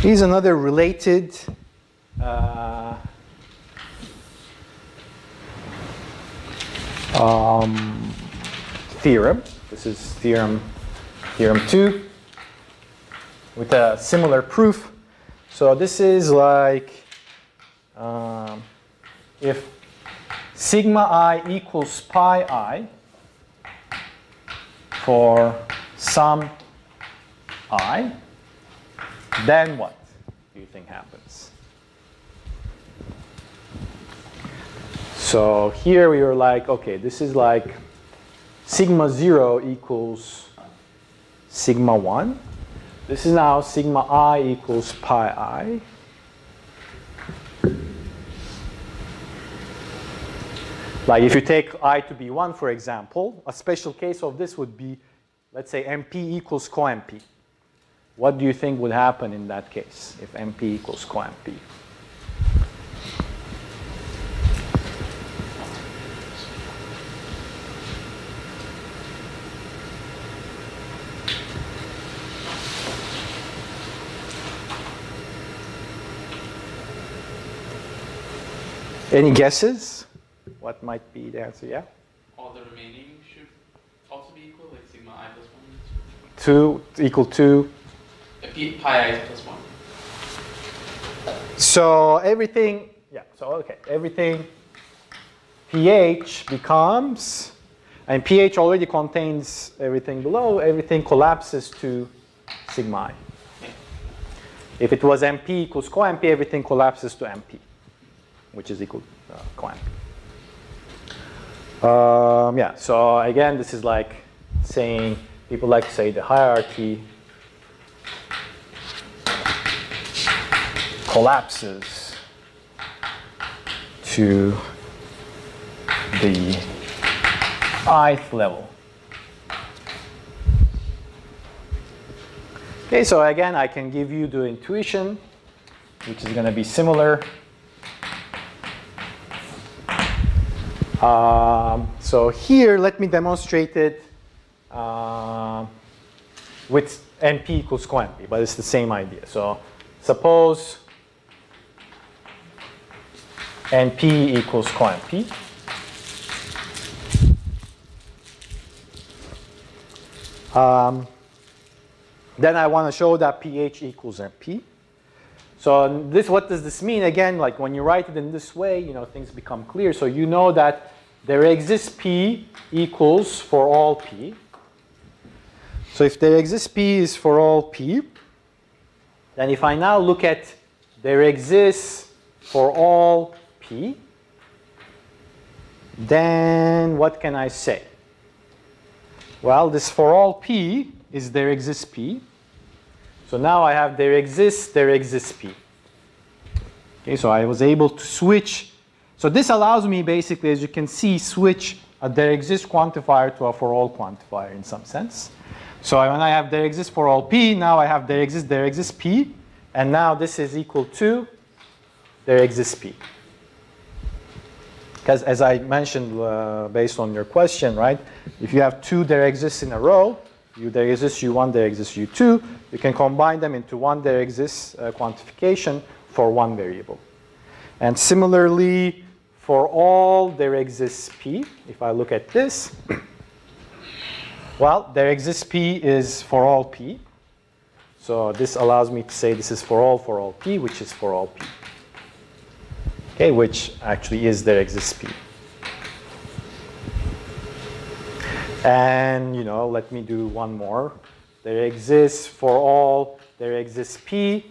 Here's another related uh, um, theorem. This is theorem, theorem 2 with a similar proof. So this is like um, if sigma i equals pi i for some i, then what do you think happens? So here we are like, okay, this is like sigma 0 equals sigma 1. This is now sigma i equals pi i. Like if you take i to be 1, for example, a special case of this would be let's say NP equals co-NP. What do you think would happen in that case if NP equals co-NP? Any guesses? What might be the answer? Yeah? 2 equal to? Pi i plus 1. So everything, yeah, so okay, everything pH becomes, and pH already contains everything below, everything collapses to sigma i. If it was NP equals co-NP, everything collapses to NP, which is equal to uh, co-NP. Um, yeah, so again, this is like saying people like to say the hierarchy collapses to the ith level. Okay, so again, I can give you the intuition, which is going to be similar. Um, so here, let me demonstrate it uh, with NP equals co-NP, but it's the same idea. So suppose NP equals co-NP. Um, then I want to show that pH equals NP. So this, what does this mean? Again, like when you write it in this way, you know, things become clear. So you know that there exists P equals for all P. So if there exists P is for all P, then if I now look at there exists for all P, then what can I say? Well, this for all P is there exists P. So now I have there exists, there exists P. Okay, so I was able to switch. So this allows me basically, as you can see, switch a there exists quantifier to a for all quantifier in some sense. So when I have there exists for all p, now I have there exists, there exists p, and now this is equal to there exists p. Because as I mentioned uh, based on your question, right, if you have two there exists in a row, you there exists u1, there exists u2, you can combine them into one there exists uh, quantification for one variable. And similarly, for all there exists p, if I look at this, well, there exists P is for all P. So this allows me to say this is for all for all p, which is for all p. Okay, which actually is there exists p. And you know, let me do one more. There exists for all, there exists p.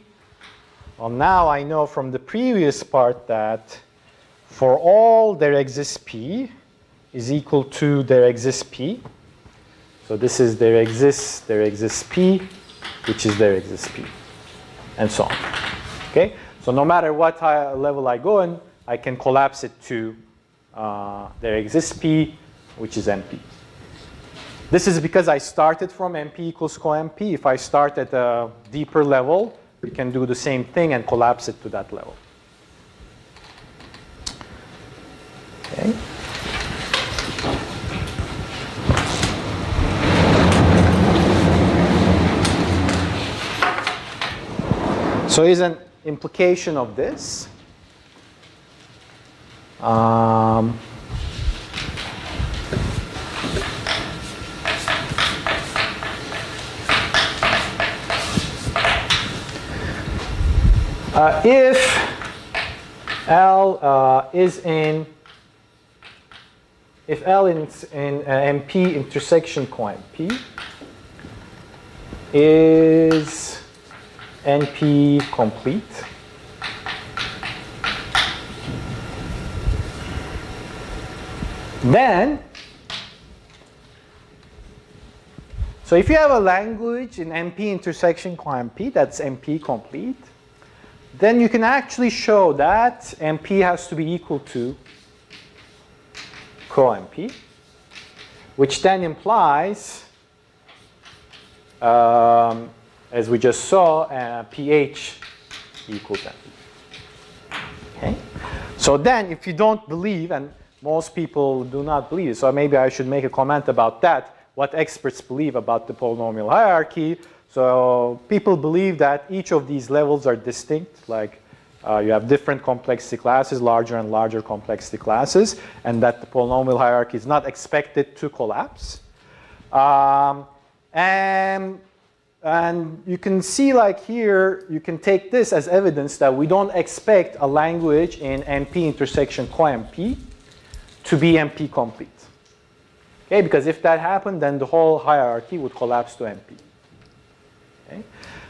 Well, now I know from the previous part that for all there exists p is equal to there exists p. So this is there exists, there exists p, which is there exists p, and so on. Okay? So no matter what level I go in, I can collapse it to uh, there exists p, which is np. This is because I started from np equals co-np. If I start at a deeper level, we can do the same thing and collapse it to that level. Okay. So here's an implication of this. Um, uh, if L uh, is in if L is in uh, NP intersection coin P is NP complete. Then, so if you have a language in NP intersection co-NP, that's NP complete, then you can actually show that NP has to be equal to co-NP, which then implies um, as we just saw, uh, pH equals M. Okay? So then if you don't believe, and most people do not believe, so maybe I should make a comment about that, what experts believe about the polynomial hierarchy. So people believe that each of these levels are distinct, like uh, you have different complexity classes, larger and larger complexity classes, and that the polynomial hierarchy is not expected to collapse. Um, and and you can see like here, you can take this as evidence that we don't expect a language in NP intersection co-NP to be NP complete. Okay, because if that happened, then the whole hierarchy would collapse to NP. Okay?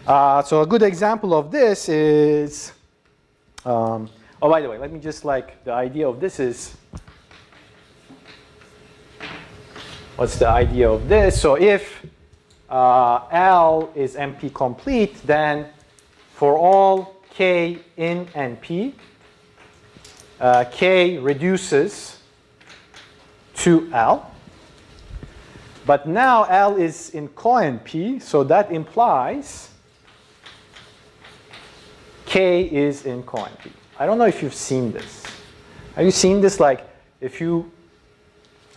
Uh, so a good example of this is, um, oh, by the way, let me just like, the idea of this is, what's the idea of this? So if uh, L is NP complete, then for all K in NP, uh, K reduces to L. But now L is in co-NP, so that implies K is in co-NP. I don't know if you've seen this. Have you seen this? Like if you,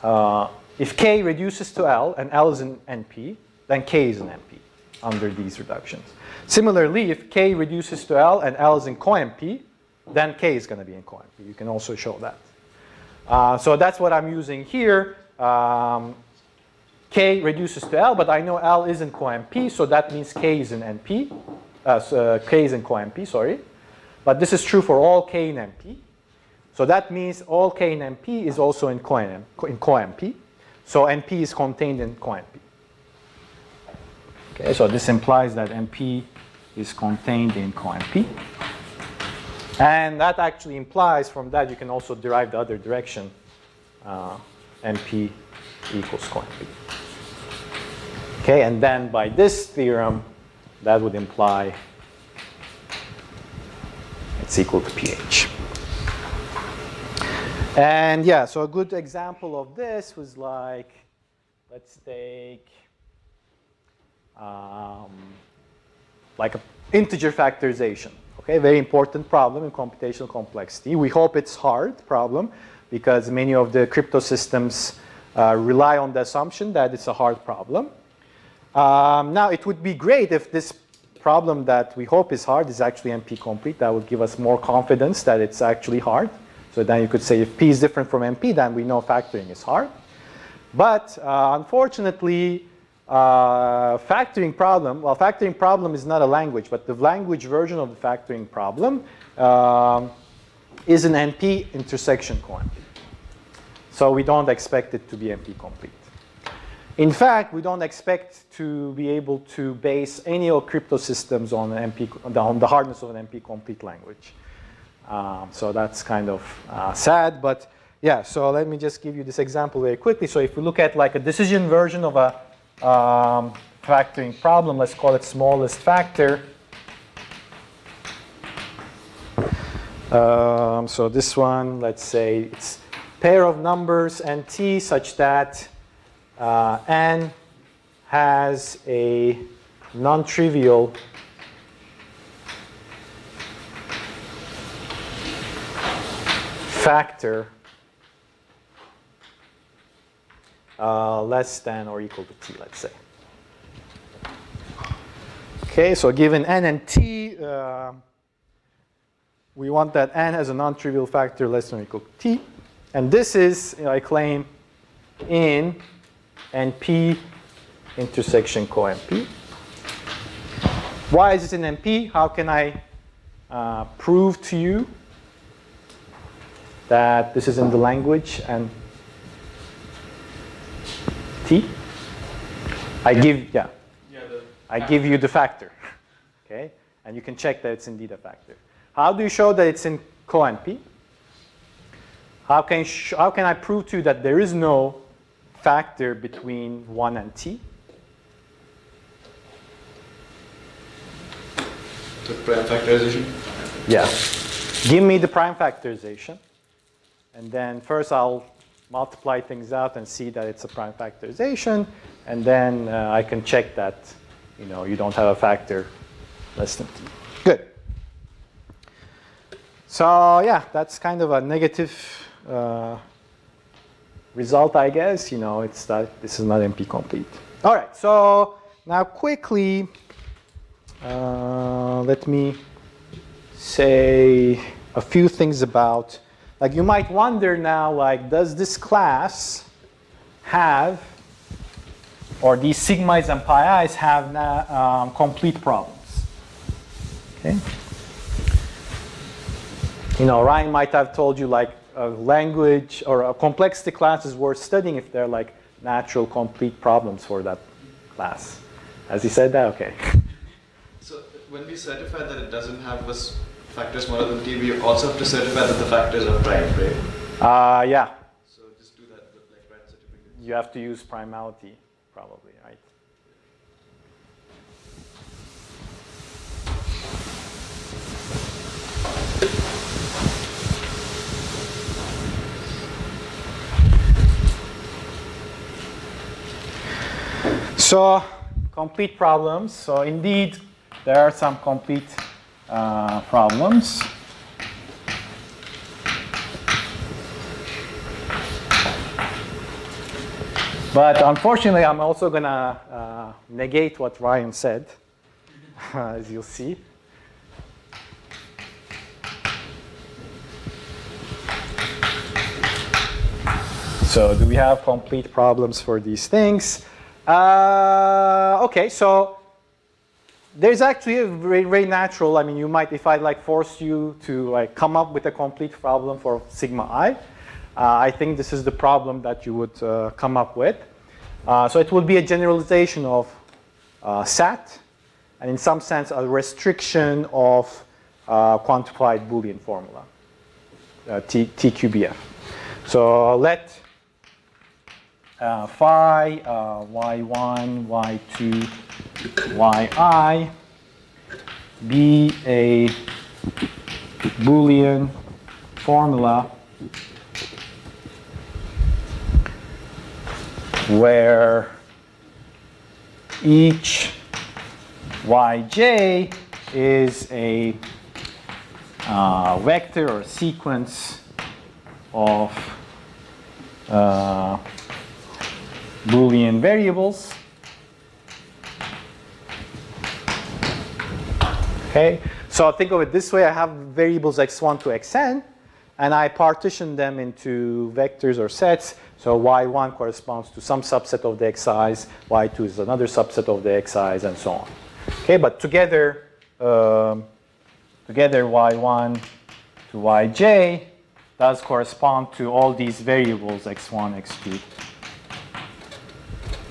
uh, if K reduces to L and L is in NP, then K is an NP under these reductions. Similarly, if K reduces to L and L is in co-NP, then K is going to be in co-NP. You can also show that. Uh, so that's what I'm using here. Um, K reduces to L, but I know L is in co-NP, so that means K is in NP. Uh, so, uh, K is in co-NP, sorry. But this is true for all K in NP. So that means all K in NP is also in co-NP. So NP is contained in co-NP. Okay, so this implies that NP is contained in co-NP. And that actually implies from that you can also derive the other direction, uh, NP equals co-NP. Okay, and then by this theorem, that would imply it's equal to pH. And yeah, so a good example of this was like, let's take um, like integer factorization. Okay, very important problem in computational complexity. We hope it's hard problem because many of the crypto systems uh, rely on the assumption that it's a hard problem. Um, now, it would be great if this problem that we hope is hard is actually NP complete. That would give us more confidence that it's actually hard. So then you could say if P is different from NP, then we know factoring is hard. But uh, unfortunately, uh, factoring problem, well, factoring problem is not a language, but the language version of the factoring problem um, is an NP intersection coNP. So we don't expect it to be NP complete. In fact, we don't expect to be able to base any of crypto systems on, NP, on the hardness of an NP complete language. Um, so that's kind of uh, sad, but yeah, so let me just give you this example very quickly. So if we look at like a decision version of a um, factoring problem, let's call it smallest factor. Um, so this one, let's say it's pair of numbers and t such that uh, n has a non-trivial factor uh, less than or equal to t, let's say. Okay, so given n and t, uh, we want that n has a non-trivial factor less than or equal to t. And this is, you know, I claim, in NP intersection coNP. Why is it in NP? How can I uh, prove to you that this is in the language and T? I give, yeah, Yeah, I give you the factor, okay? And you can check that it's indeed a factor. How do you show that it's in coNP? How can, how can I prove to you that there is no factor between 1 and t? The prime factorization. Yeah. Give me the prime factorization. And then first I'll multiply things out and see that it's a prime factorization. And then uh, I can check that you know you don't have a factor less than t. Good. So yeah, that's kind of a negative uh, result, I guess. You know, it's that this is not NP complete. All right. So now quickly, uh, let me say a few things about. Like you might wonder now, like, does this class have, or these sigmas and pi i's have na- um, complete problems? Okay. You know, Ryan might have told you like a language or a complexity class is worth studying if they're like natural complete problems for that class. Has he said that? Okay. So when we certify that it doesn't have a s- factor smaller than t, we also have to certify that the factors are prime, right? Uh, yeah, So just do that with like prime certificate. you have to use primality probably, right? So complete problems. So indeed, there are some complete uh, problems. But unfortunately, I'm also going to uh, negate what Ryan said, as you'll see. So do we have complete problems for these things? Uh, okay, so there's actually a very, very natural, I mean, you might, if I like force you to like come up with a complete problem for sigma i, uh, I think this is the problem that you would uh, come up with. Uh, so it would be a generalization of uh, SAT, and in some sense a restriction of uh, quantified Boolean formula, uh, T, TQBF. So let phi, uh, y1, y2, yi be a Boolean formula where each yj is a uh, vector or sequence of uh, Boolean variables. Okay, so think of it this way. I have variables x1 to xn, and I partition them into vectors or sets. So y1 corresponds to some subset of the xi's, y2 is another subset of the xi's, and so on. Okay, but together, um, together y1 to yj does correspond to all these variables x1, x2,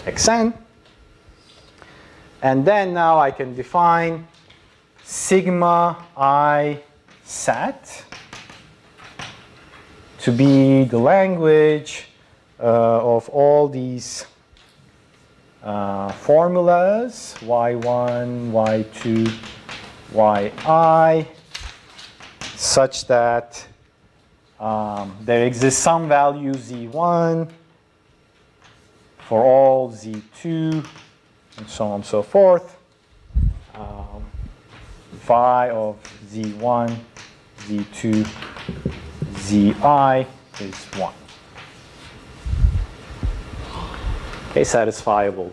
xn. And then now I can define sigma i sat to be the language uh, of all these uh, formulas, y1, y2, yi, such that um, there exists some value z1 for all z2 and so on and so forth. Um, phi of z1, z2, zi is 1. Okay, satisfiable.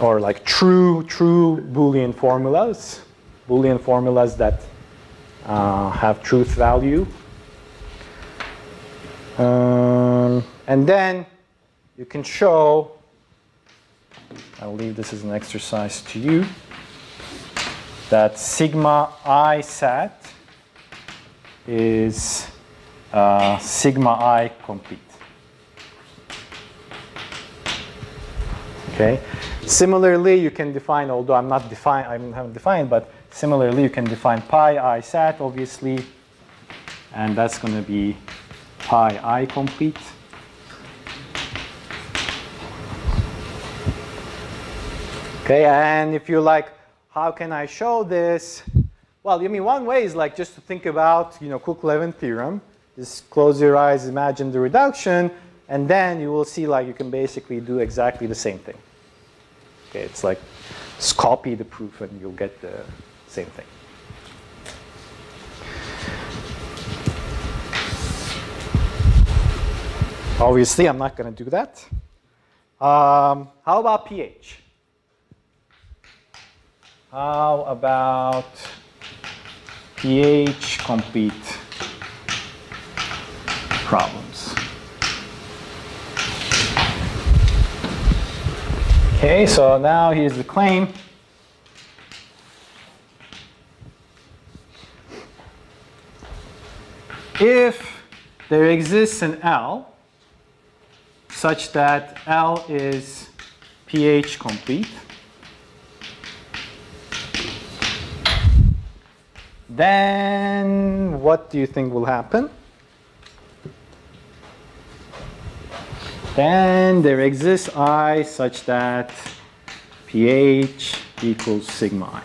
Or like true, true Boolean formulas, Boolean formulas that uh, have truth value. Um, and then you can show, I'll leave this as an exercise to you, that sigma i sat is uh, sigma i complete. Okay. Similarly, you can define, although I'm not define, I haven't defined, but similarly, you can define pi i sat, obviously, and that's going to be pi i complete. Okay, and if you like, how can I show this? Well, I mean, one way is like just to think about, you know, Cook-Levin theorem. Just close your eyes, imagine the reduction, and then you will see like you can basically do exactly the same thing. Okay, it's like just copy the proof and you'll get the same thing. Obviously, I'm not going to do that. Um, how about pH? How about pH complete problems? Okay, so now here's the claim. If there exists an L such that L is pH complete, then what do you think will happen? Then there exists I such that pH equals sigma i.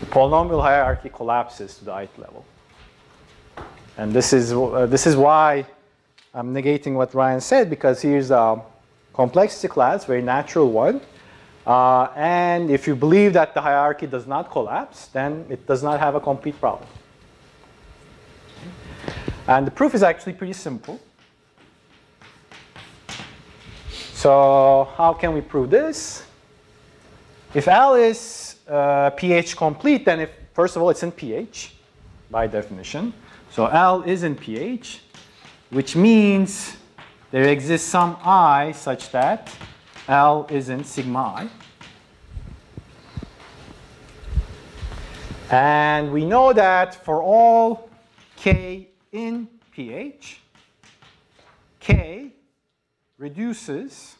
The polynomial hierarchy collapses to the ith level. And this is, uh, this is why I'm negating what Ryan said, because here's a complexity class, very natural one. Uh, and if you believe that the hierarchy does not collapse, then it does not have a complete problem. And the proof is actually pretty simple. So how can we prove this? If L is uh, pH complete, then if, first of all, it's in pH by definition. So L is in pH, which means there exists some I such that L is in sigma i. And we know that for all k in pH, k reduces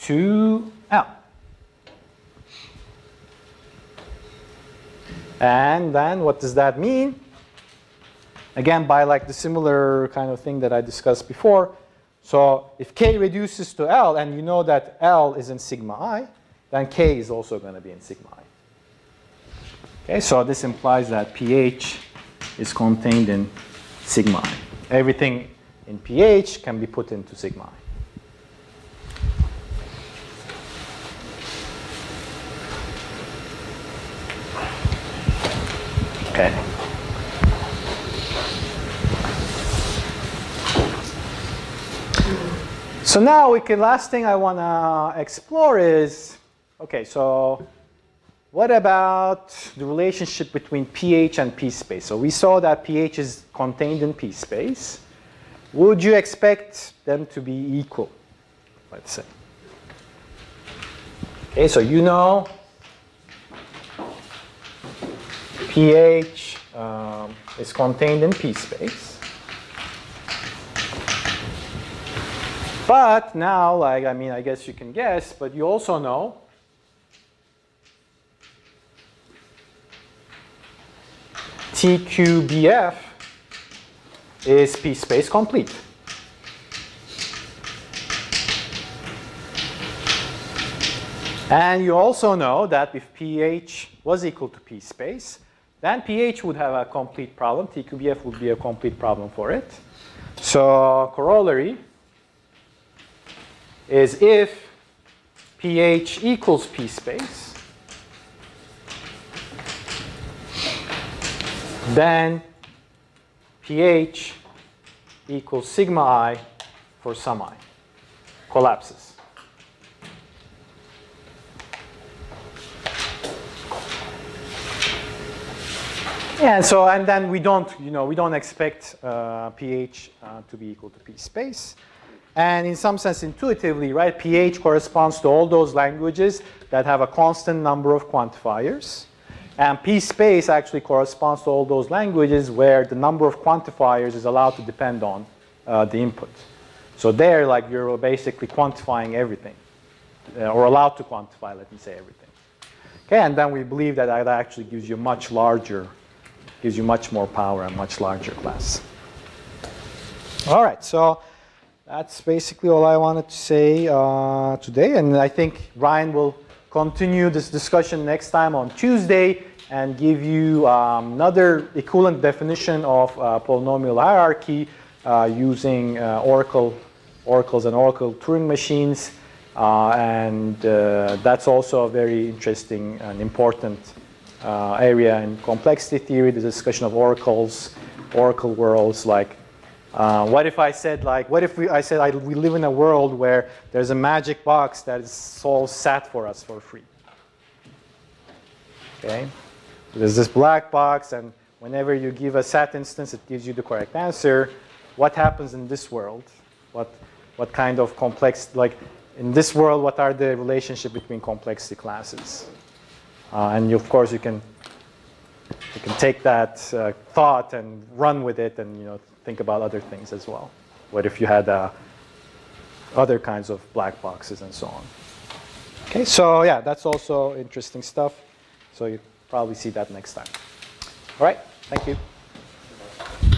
to L. And then what does that mean? Again, by like the similar kind of thing that I discussed before. So if k reduces to L, and you know that L is in sigma i, then k is also going to be in sigma i. Okay, so this implies that pH is contained in sigma i. Everything in pH can be put into sigma i. Okay. So now we can, last thing I want to explore is, okay, so what about the relationship between pH and p space? So we saw that pH is contained in p space. Would you expect them to be equal, let's say? Okay, so you know pH um, is contained in p space. But now, like, I mean, I guess you can guess, but you also know TQBF is p space complete. And you also know that if pH was equal to p space, then pH would have a complete problem. TQBF would be a complete problem for it. So corollary is if pH equals p space, then pH equals sigma i for some i, collapses. And so and then we don't, you know, we don't expect uh, pH uh, to be equal to p space. And in some sense, intuitively, right, pH corresponds to all those languages that have a constant number of quantifiers. And p space actually corresponds to all those languages where the number of quantifiers is allowed to depend on uh, the input. So there, like, you're basically quantifying everything, uh, or allowed to quantify, let me say, everything. Okay, and then we believe that that actually gives you much larger gives you much more power and much larger class. All right, so that's basically all I wanted to say uh, today. And I think Ryan will continue this discussion next time on Tuesday and give you um, another equivalent definition of uh, polynomial hierarchy uh, using uh, Oracle, Oracles and Oracle Turing machines. Uh, and uh, that's also a very interesting and important uh, area in complexity theory, the discussion of oracles, oracle worlds, like uh, what if I said like, what if we, I said I, we live in a world where there's a magic box that is solves SAT for us for free. Okay, there's this black box, and whenever you give a SAT instance, it gives you the correct answer. What happens in this world? What what kind of complex like in this world? What are the relationship between complexity classes? Uh, and you, of course, you can you can take that uh, thought and run with it, and you know think about other things as well. What if you had uh, other kinds of black boxes and so on? Okay, so yeah, that's also interesting stuff. So you probably see that next time. All right, thank you.